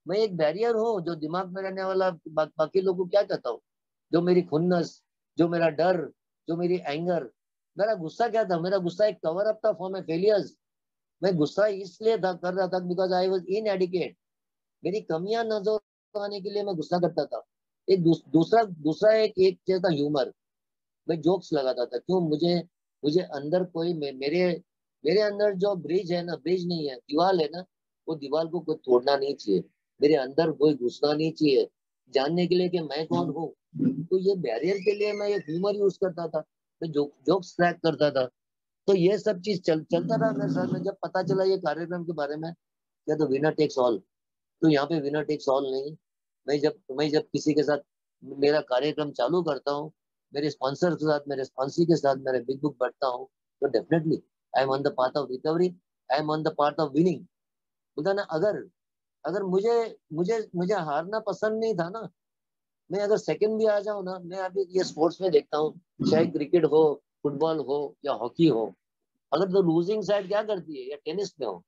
मैं एक बैरियर हूँ जो दिमाग में रहने वाला बा, बाकी लोगों को क्या कहता हूँ? जो मेरी खुन्नस जो मेरा डर जो मेरी एंगर मेरा गुस्सा क्या था? मेरा गुस्सा एक कवर अप था फॉर माई फेलियर्स मैं गुस्सा इसलिए था कर रहा था because I was inadequate मेरी कमियाँ नज़र आने के लिए मैं गुस्सा करता था। एक दूसरा दूसरा एक एक चीज़ था ह्यूमर मैं जोक्स लगाता था क्यों? मुझे मुझे अंदर कोई मे, मेरे मेरे अंदर जो ब्रिज है ना ब्रिज नहीं है दीवार है ना वो दीवार को कोई तोड़ना नहीं चाहिए। मेरे अंदर कोई घुसना नहीं चाहिए। जानने के लिए कि मैं कौन हूँ? तो ये बैरियर के लिए मैं ये ह्यूमर यूज़ करता था। मैं जो जोक्स क्रैक करता था। तो ये सब चीज़ चल चलता रहा मेरे साथ में। जब पता चला ये कार्यक्रम के बारे में क्या तो विनर टेक्स ऑल तो यहाँ पे विनर टेक्स ऑल नहीं। मैं जब मैं जब किसी के साथ मेरा कार्यक्रम चालू करता हूँ, मेरे स्पॉन्सर के साथ, मेरे स्पॉन्सर के साथ, मेरे बिग बुक बढ़ता हूँ तो definitely I am on the part of recovery I am on the part of winning बोलता ना, अगर अगर मुझे मुझे मुझे हारना पसंद नहीं था ना, मैं अगर सेकंड भी आ जाऊँ ना, मैं अभी ये स्पोर्ट्स में देखता हूँ, चाहे क्रिकेट हो फुटबॉल हो या हॉकी हो, अगर तो लूजिंग साइड क्या करती है, या टेनिस में हो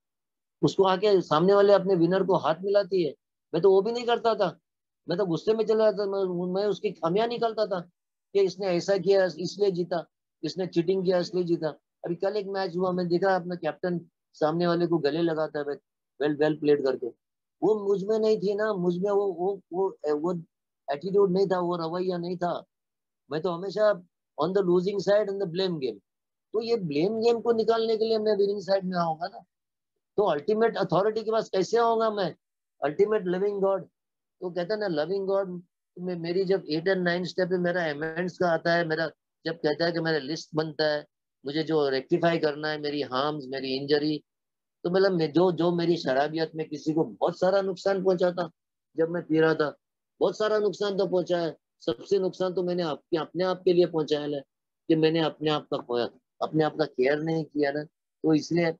उसको आके सामने वाले अपने विनर को हाथ मिलाती है। मैं तो वो भी नहीं करता था। मैं तो गुस्से में चला जाता मैं, उसकी खामियाँ निकलता था कि इसने ऐसा किया इसलिए जीता इसने चीटिंग किया इसलिए जीता। अभी कल एक मैच हुआ मैं देखा अपना कैप्टन सामने वाले को गले लगाता है वेल वेल प्लेड करके। वो मुझमें नहीं थी ना मुझमें वो वो वो वो एटीट्यूड नहीं था वो रवैया नहीं था। मैं तो हमेशा on the losing side in the blame game तो ये ब्लेम गेम को निकालने के लिए मैं विनिंग साइड में आऊँगा ना। तो अल्टीमेट अथॉरिटी के पास कैसे आऊँगा मैं? अल्टीमेट लिविंग गॉड तो कहता है ना लविंग गॉड में मेरी जब एट एंड नाइन स्टेप मेरा एमेंट्स का आता है, मेरा जब कहता है कि मेरा लिस्ट बनता है, मुझे जो रेक्टिफाई करना है, मेरी हार्म्स मेरी इंजरी तो मतलब मैं जो जो मेरी शराबियत में किसी को बहुत सारा नुकसान पहुँचा था जब मैं पी रहा था, बहुत सारा नुकसान तो पहुँचा है सबसे नुकसान तो मैंने आपके, अपने आप के लिए पहुँचाया है, कि मैंने अपने आप का खोया अपने आप का केयर नहीं किया ना तो इसलिए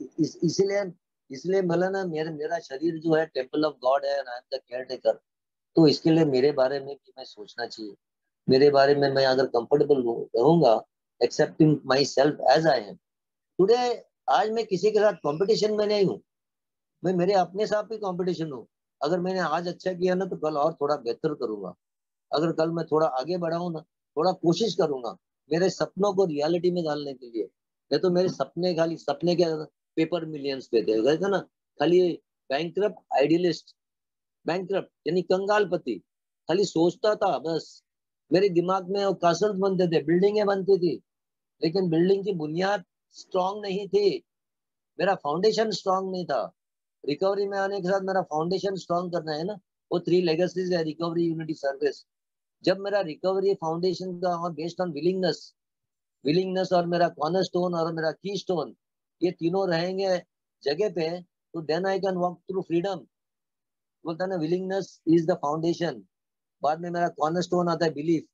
इस, इसलिए इसलिए मतलब ना मेरे मेरा शरीर जो है टेंपल ऑफ़ गॉड है I am the caretaker तो इसके लिए मेरे बारे में भी मैं सोचना चाहिए। मेरे बारे में मैं अगर कंफर्टेबल रहूँगा accepting myself as I am today आज मैं किसी के साथ कंपटीशन में नहीं हूँ। मैं मेरे अपने साथ भी कंपटीशन हूँ। अगर मैंने आज अच्छा किया ना तो कल और थोड़ा बेहतर करूँगा। अगर कल मैं थोड़ा आगे बढ़ाऊँ ना थोड़ा कोशिश करूँगा मेरे सपनों को रियलिटी में डालने के लिए। नहीं तो मेरे सपने खाली सपने क्या पेपर मिलियंस पे थे ना। खाली बैंक आइडियलिस्ट बैंक यानी कंगालपति। खाली सोचता था, बस। मेरे दिमाग में वो कासल बनते थे बिल्डिंगे बनती थी। लेकिन बिल्डिंग की बुनियाद स्ट्रांग नहीं थी। मेरा फाउंडेशन स्ट्रांग नहीं था। रिकवरी में आने के साथ मेरा फाउंडेशन स्ट्रांग करना है ना। वो थ्री लेगेसीज है रिकवरी यूनिटी सर्विस जब मेरा रिकवरी फाउंडेशन का और बेस्ड ऑन विलिंगनेस विलिंगनेस और मेरा कॉर्नर स्टोन और मेरा की स्टोन ये तीनों रहेंगे जगह पे तो then I can walk through freedom बोलता ना विलिंगनेस इज़ द फाउंडेशन बाद में मेरा कॉर्नर स्टोन आता है बिलीफ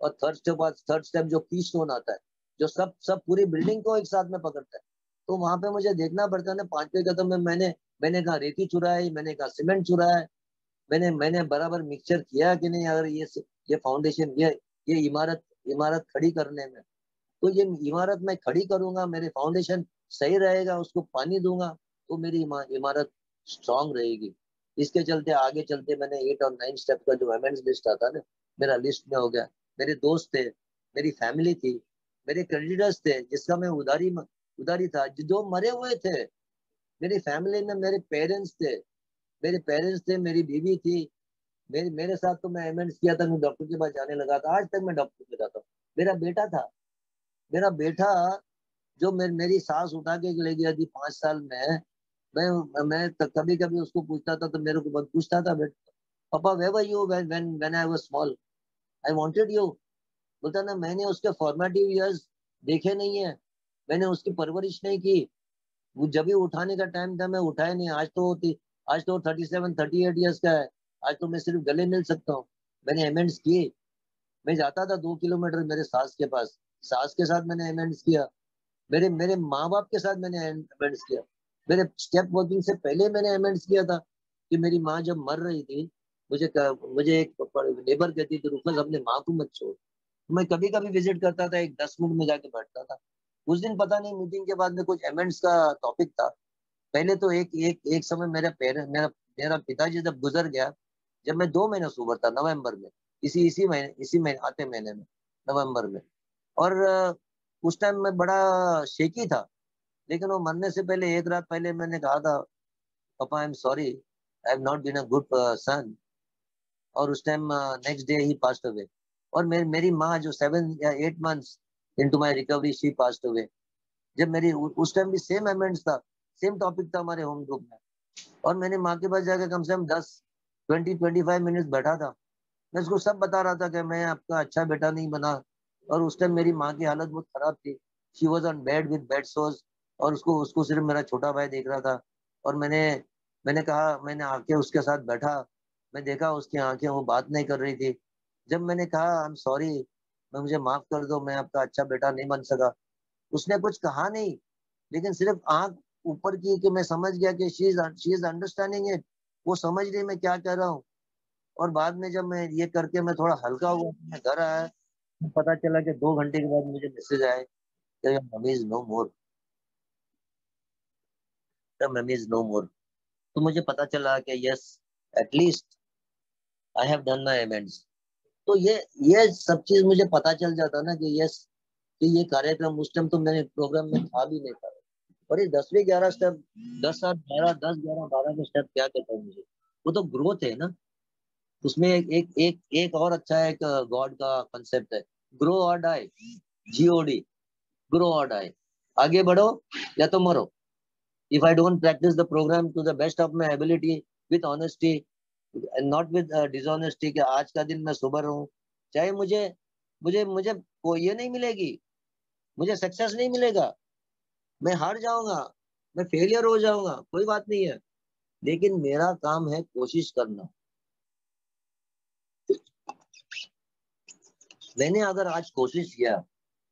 और थर्ड स्टेप थर्ड स्टेप जो की स्टोन आता है, जो सब सब पूरी बिल्डिंग को एक साथ में पकड़ता है। तो वहाँ पे मुझे देखना पड़ता है ना, पांचवे कदम में मैंने मैंने कहा रेती चुराई, मैंने कहा सीमेंट चुराया, मैंने मैंने बराबर मिक्सचर किया कि नहीं, अगर ये ये फाउंडेशन ये ये इमारत इमारत खड़ी करने में। तो ये इमारत मैं खड़ी करूँगा, मेरे फाउंडेशन सही रहेगा, उसको पानी दूँगा तो मेरी इमारत स्ट्रांग रहेगी। इसके चलते, आगे चलते मैंने एट और नाइन स्टेप का जो एमेंट्स लिस्ट आता ना, मेरा लिस्ट में हो गया। मेरे दोस्त थे, मेरी फैमिली थी, मेरे क्रेडिटर्स थे, जिसका मैं उधारी उधारी था, जो मरे हुए थे, मेरी फैमिली में मेरे पेरेंट्स थे, मेरे पेरेंट्स थे, मेरी बीवी थी, मेरे मेरे साथ तो मैं एमेंट्स किया था, मैं डॉक्टर के पास जाने लगा था, आज तक मैं डॉक्टर के जाता हूँ। मेरा बेटा था, मेरा बेटा जो मेर, मेरी सास उठा के ले गया थी पाँच साल में मैं मैं कभी कभी उसको पूछता था तो मेरे को बहुत पूछता था पापा where were you when when I was small I wanted you बोलता ना मैंने उसके फॉर्मेटिव इयर्स देखे नहीं है। मैंने उसकी परवरिश नहीं की। वो जब भी उठाने का टाइम था मैं उठाया नहीं। आज तो होती आज तो thirty seven thirty eight years का है। आज तो मैं सिर्फ़ गले मिल सकता हूँ। मैंने एमेंड्स किए। मैं जाता था दो किलोमीटर मेरे सास के पास। सास के साथ मैंने एमेंड्स किया। मेरे मेरे माँ बाप के साथ मैंने एमेंड्स किया। मेरे स्टेप वर्किंग से पहले मैंने एमेंड्स किया था कि मेरी माँ जब मर रही थी, मुझे मुझे एक नेबर कहती थी रुकस अपने माँ को मत छोड़। मैं कभी कभी विज़िट करता था, एक दस मिनट में जाके बैठता था। उस दिन पता नहीं मीटिंग के बाद में कुछ एमेंड्स का टॉपिक था। पहले तो एक एक एक समय मेरे पेरेंट मेरा मेरा पिताजी जब गुजर गया, जब मैं दो महीने सुबर था, नवंबर में, इसी इसी महीने इसी महीने, आते महीने में, नवंबर में। और उस टाइम मैं बड़ा शेकी था। लेकिन वो मरने से पहले, एक रात पहले मैंने कहा था, पापा I am sorry I have not been a good son और उस time next day he passed away और मेरी मेरी माँ जो सेवन या eight months into my recovery she passed away जब मेरी उस टाइम भी सेम अमेंट्स था सेम टॉपिक था हमारे होम ग्रुप में। और मैंने माँ के पास जाकर कम से कम दस ट्वेंटी ट्वेंटी फाइव मिनट बैठा था। मैं उसको सब बता रहा था कि मैं आपका अच्छा बेटा नहीं बना और उस टाइम मेरी माँ की हालत बहुत खराब थी। She was on bed with bed सोज और उसको उसको सिर्फ़ मेरा छोटा भाई देख रहा था। और मैंने मैंने कहा, मैंने आके उसके साथ बैठा। मैं देखा, उसकी आँखें, वो बात नहीं कर रही थी। जब मैंने कहा आई एम सॉरी मैं, मुझे माफ़ कर दो, मैं आपका अच्छा बेटा नहीं बन सका। उसने कुछ कहा नहीं, लेकिन सिर्फ़ आँख ऊपर की कि मैं समझ गया कि शी इज़ अंडरस्टैंडिंग इट वो समझ रही, मैं क्या कह रहा हूँ? और बाद में जब मैं ये करके मैं थोड़ा हल्का हुआ मैं घर आया पता चला कि दो घंटे के बाद मुझे मैसेज आए mummy is no more mummy is no more तो मुझे पता चला कि yes at least I have done my amends तो ये ये सब चीज़ मुझे पता चल जाता ना कि यस कि ये कार्यक्रम उस टाइम तो मैंने प्रोग्राम में था भी नहीं था। और ये दसवीं, ग्यारह स्टेप दस सात ग्यारह, दस, ग्यारह, बारह का स्टेप क्या कहता है मुझे? वो तो ग्रोथ है ना। उसमें एक एक एक, एक और अच्छा एक गॉड का कंसेप्ट है। ग्रो और die G O D grow और डाई आगे बढ़ो या तो मरो। If I don't practise the programme to the best of my ability with honesty not with dishonesty कि आज का दिन मैं सुबह रहूँ चाहे मुझे मुझे मुझे को ये नहीं मिलेगी मुझे सक्सेस नहीं मिलेगा मैं हार जाऊँगा मैं फेलियर हो जाऊँगा कोई बात नहीं है। लेकिन मेरा काम है कोशिश करना। मैंने अगर आज कोशिश किया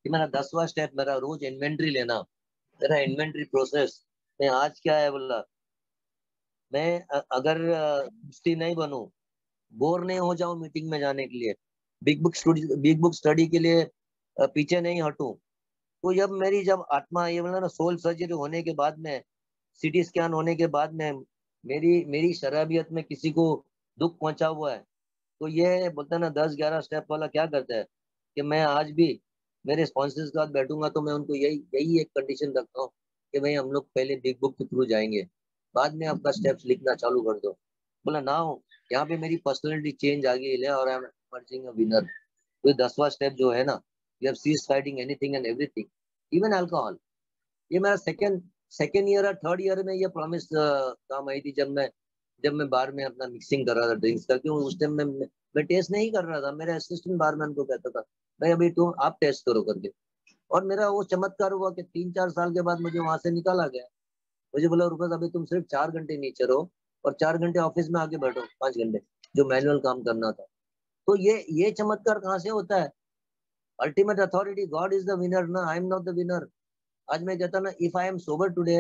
कि मेरा दसवा स्टेप मेरा रोज इन्वेंट्री लेना, मेरा इन्वेंट्री प्रोसेस मैं आज क्या है बोला? मैं अगर नहीं बनू बोर नहीं हो जाऊँ मीटिंग में जाने के लिए big book study big book study के लिए पीछे नहीं हटू तो जब मेरी जब आत्मा ये बोला ना सोल सर्जरी होने के बाद में सिटी स्कैन होने के बाद में मेरी मेरी शराबियत में किसी को दुख पहुँचा हुआ है तो ये बोलता ना, दस ग्यारह स्टेप वाला क्या करता है? कि मैं आज भी मेरे स्पॉन्सर्स के साथ बैठूँगा तो मैं उनको यही यही एक कंडीशन रखता हूँ कि भाई हम लोग पहले बिग बुक के थ्रू जाएँगे। बाद में आपका स्टेप्स लिखना चालू कर दो। बोला, ना हो, यहाँ पे मेरी पर्सनैलिटी चेंज आ गई है और आई एम विनर तो दसवा स्टेप जो है ना you have ceased fighting anything and everything, even alcohol. ये मेरा सेकेंड सेकेंड ईयर और थर्ड ईयर में ये प्रॉमिस काम आई थी जब मैं जब मैं बार में अपना मिक्सिंग कर रहा था ड्रिंक्स का क्यों उस टाइम में मैं टेस्ट नहीं कर रहा था। मेरे असिस्टेंट बार बारमैन को कहता था भाई अभी तुम आप टेस्ट करो करके। और मेरा वो चमत्कार हुआ कि तीन चार साल के बाद मुझे वहाँ से निकाला गया। मुझे बोला रुपये अभी तुम सिर्फ़ चार घंटे नीचे रहो और चार घंटे ऑफ़िस में आके बैठो, पाँच घंटे, जो मैनुअल काम करना था। तो ये ये चमत्कार कहाँ से होता है? Ultimate authority God is the winner ना? I am not the winner आज मैं कहता ना if I am sober today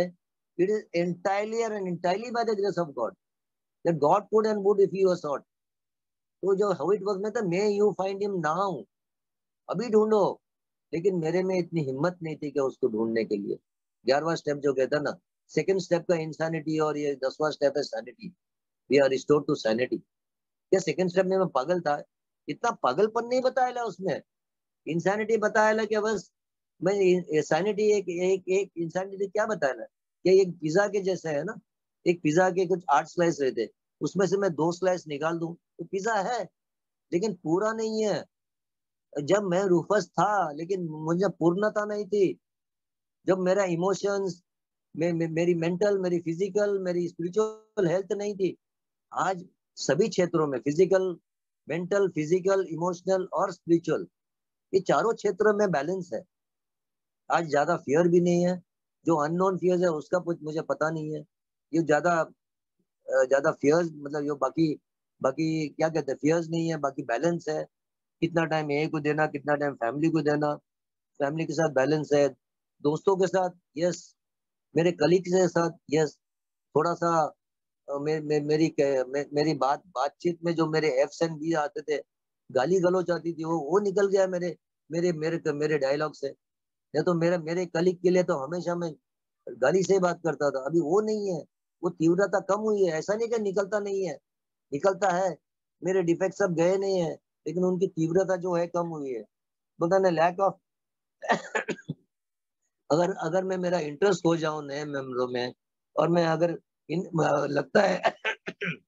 it is entirely and entirely by the grace of God that God could and would if he was sought तो जो हाउ इट वर्क में था may you find him now अभी ढूंढो। लेकिन मेरे में इतनी हिम्मत नहीं थी कि उसको ढूँढने के लिए। ग्यारहवा स्टेप जो कहता ना सेकंड स्टेप का इंसानिटी और ये दसवां स्टेप है sanity we are restore to sanity क्या सेकंड स्टेप में मैं पागल था? इतना पागलपन नहीं बताया उसमें। इंसानिटी बताया कि बस मैं सैनिटी एक एक एक इंसानिटी क्या बताया? कि एक पिज्जा के जैसे है ना? एक पिज्जा के कुछ आठ स्लाइस रहते। उसमें से मैं दो स्लाइस निकाल दूँ तो पिज्जा है। लेकिन पूरा नहीं है। जब मैं रूफस था लेकिन मुझे पूर्णता नहीं थी। जब मेरा इमोशंस मे, मे, मेरी मेंटल मेरी फ़िज़िकल मेरी स्पिरिचुअल हेल्थ नहीं थी आज सभी क्षेत्रों में फ़िज़िकल मेंटल फ़िज़िकल इमोशनल और स्पिरिचुअल ये चारों क्षेत्रों में बैलेंस है। आज ज़्यादा फियर भी नहीं है। जो अननोन फियर्स है उसका कुछ मुझे पता नहीं है। ये ज़्यादा ज़्यादा फियर्स मतलब जो बाकी बाकी क्या कहते हैं फियर्स नहीं है बाकी बैलेंस है। कितना टाइम ए को देना कितना टाइम फैमिली को देना। फैमिली के साथ बैलेंस है। दोस्तों के साथ यस मेरे कलीग के साथ यस थोड़ा सा मे, मे, मेरी मे, मेरी बात बातचीत में जो मेरे एफ़ एंड बी आते थे गाली गलोच आती थी वो वो निकल गया मेरे मेरे मेरे मेरे डायलॉग से। या तो मेरे मेरे कलीग के लिए तो हमेशा मैं गाली से बात करता था। अभी वो नहीं है। वो तीव्रता कम हुई है। ऐसा नहीं कि निकलता नहीं है। निकलता है। मेरे डिफेक्ट सब गए नहीं है। लेकिन उनकी तीव्रता जो है कम हुई है। बोलता ना लैक ऑफ़ अगर अगर मैं, मेरा इंटरेस्ट हो जाऊँ नए मेम्बरों में और मैं अगर इन लगता है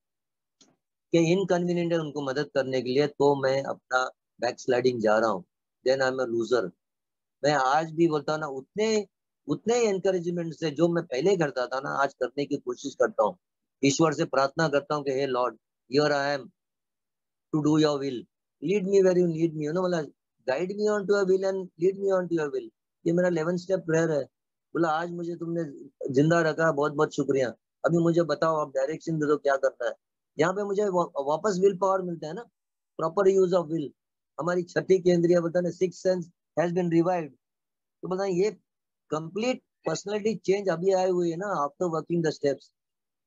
कि इनकन्वीनियंट है उनको मदद करने के लिए तो मैं अपना बैक स्लाइडिंग जा रहा हूँ। देन आई एम लूजर मैं आज भी बोलता हूँ, ना, उतने उतने एनकरेजमेंट से जो मैं पहले करता था ना, आज करने की कोशिश करता हूँ। ईश्वर से प्रार्थना करता हूँ कि, हे lord your I am to do your will lead me where you lead me मतलब guide me on to will and lead me on to your will ये मेरा इलेवन स्टेप प्रेयर है। बोला, आज मुझे तुमने ज़िंदा रखा, बहुत बहुत शुक्रिया। अभी मुझे बताओ, आप डायरेक्शन दे दो, क्या करना है। यहाँ पे मुझे वापस विल पावर मिलता है ना। प्रॉपर यूज़ ऑफ़ विल हमारी छठी केंद्रीय बताने six sense has been revived तो बताए ये कंप्लीट पर्सनालिटी चेंज अभी आए हुए है ना after working the steps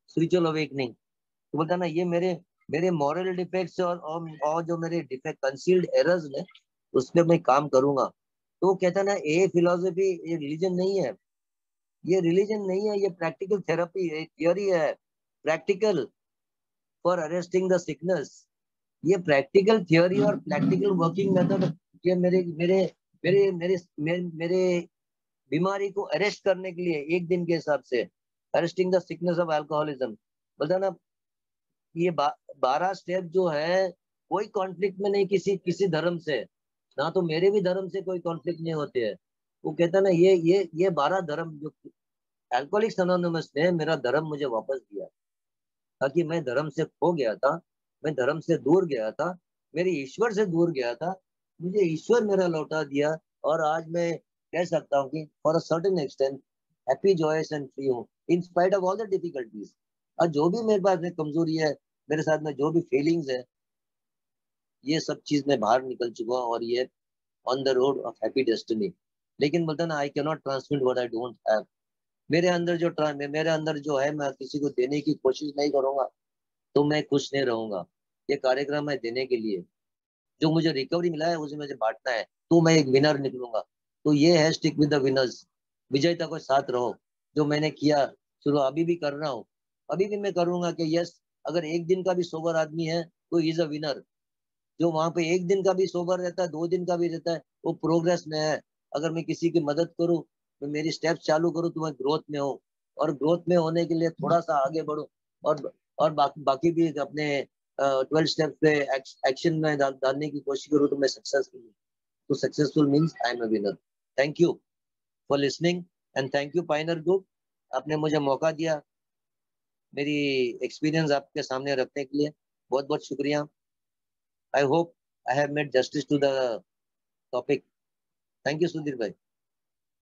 spiritual awakening तो बोलता ना, ये मेरे मेरे मॉरल डिफेक्ट्स और, और जो मेरे डिफेक्ट कंसील्ड एरर्स ने उस पर मैं काम करूँगा। तो वो कहता ना ये फिलोसफी ये रिलीजन नहीं है। ये रिलीजन नहीं है ये प्रैक्टिकल थेरेपी है थियोरी है। Practical for arresting the sickness ये प्रैक्टिकल थियोरी और प्रैक्टिकल वर्किंग मेथड ये मेरे मेरे मेरे मेरे मेरे, मेरे बीमारी को अरेस्ट करने के लिए एक दिन के हिसाब से arresting the sickness of alcoholism बोलता ना ये बारह स्टेप जो है, कोई कॉन्फ्लिक्ट में नहीं किसी किसी धर्म से। ना तो मेरे भी धर्म से कोई कॉन्फ्लिक्ट नहीं होते है। वो कहता ना, ये ये ये बारह धर्म जो एल्कोहलिक्स ने मेरा धर्म मुझे वापस दिया। ताकि मैं धर्म से खो गया था, मैं धर्म से दूर गया था, मेरे ईश्वर से दूर गया था, मुझे ईश्वर मेरा लौटा दिया, और आज मैं कह सकता हूँ कि for a certain extent happy joyous and free हूँ in spite of all the difficulties और जो भी मेरे पास में कमज़ोरी है, मेरे साथ में जो भी फीलिंग्स है, ये सब चीज़ में बाहर निकल चुका हूँ और ये on the road of happy destiny लेकिन बोलता ना I can not transmit what I don't have मेरे अंदर जो मेरे अंदर जो है, मैं किसी को देने की कोशिश नहीं करूँगा तो मैं खुश नहीं रहूँगा। ये कार्यक्रम है देने के लिए। जो मुझे रिकवरी मिला है, उसे मुझे बांटना है तो मैं एक विनर निकलूँगा। तो ये है स्टिक विद द विनर्स विजयता को साथ रहो। जो मैंने किया, शुरू अभी भी कर रहा हूँ अभी भी मैं करूँगा कि यस अगर एक दिन का भी सोबर आदमी है तो इज़ अ विनर जो वहाँ पे एक दिन का भी सोबर रहता है, दो दिन का भी रहता है, वो प्रोग्रेस में है. अगर मैं किसी की मदद करूँ मैं मेरी स्टेप्स चालू करूँ तो मैं ग्रोथ में हूँ. और ग्रोथ में होने के लिए थोड़ा सा आगे बढ़ू. और और बाकी बाकी भी अपने ट्वेल्व स्टेप पे एक्शन में डालने की कोशिश करूँ तो मैं सक्सेसफुल तो successful means I am a winner thank you for listening and thank you pioneer group आपने मुझे मौका दिया. मेरी एक्सपीरियंस आपके सामने रखने के लिए बहुत बहुत शुक्रिया। I hope I have made justice to the topic thank you Sudhir भाई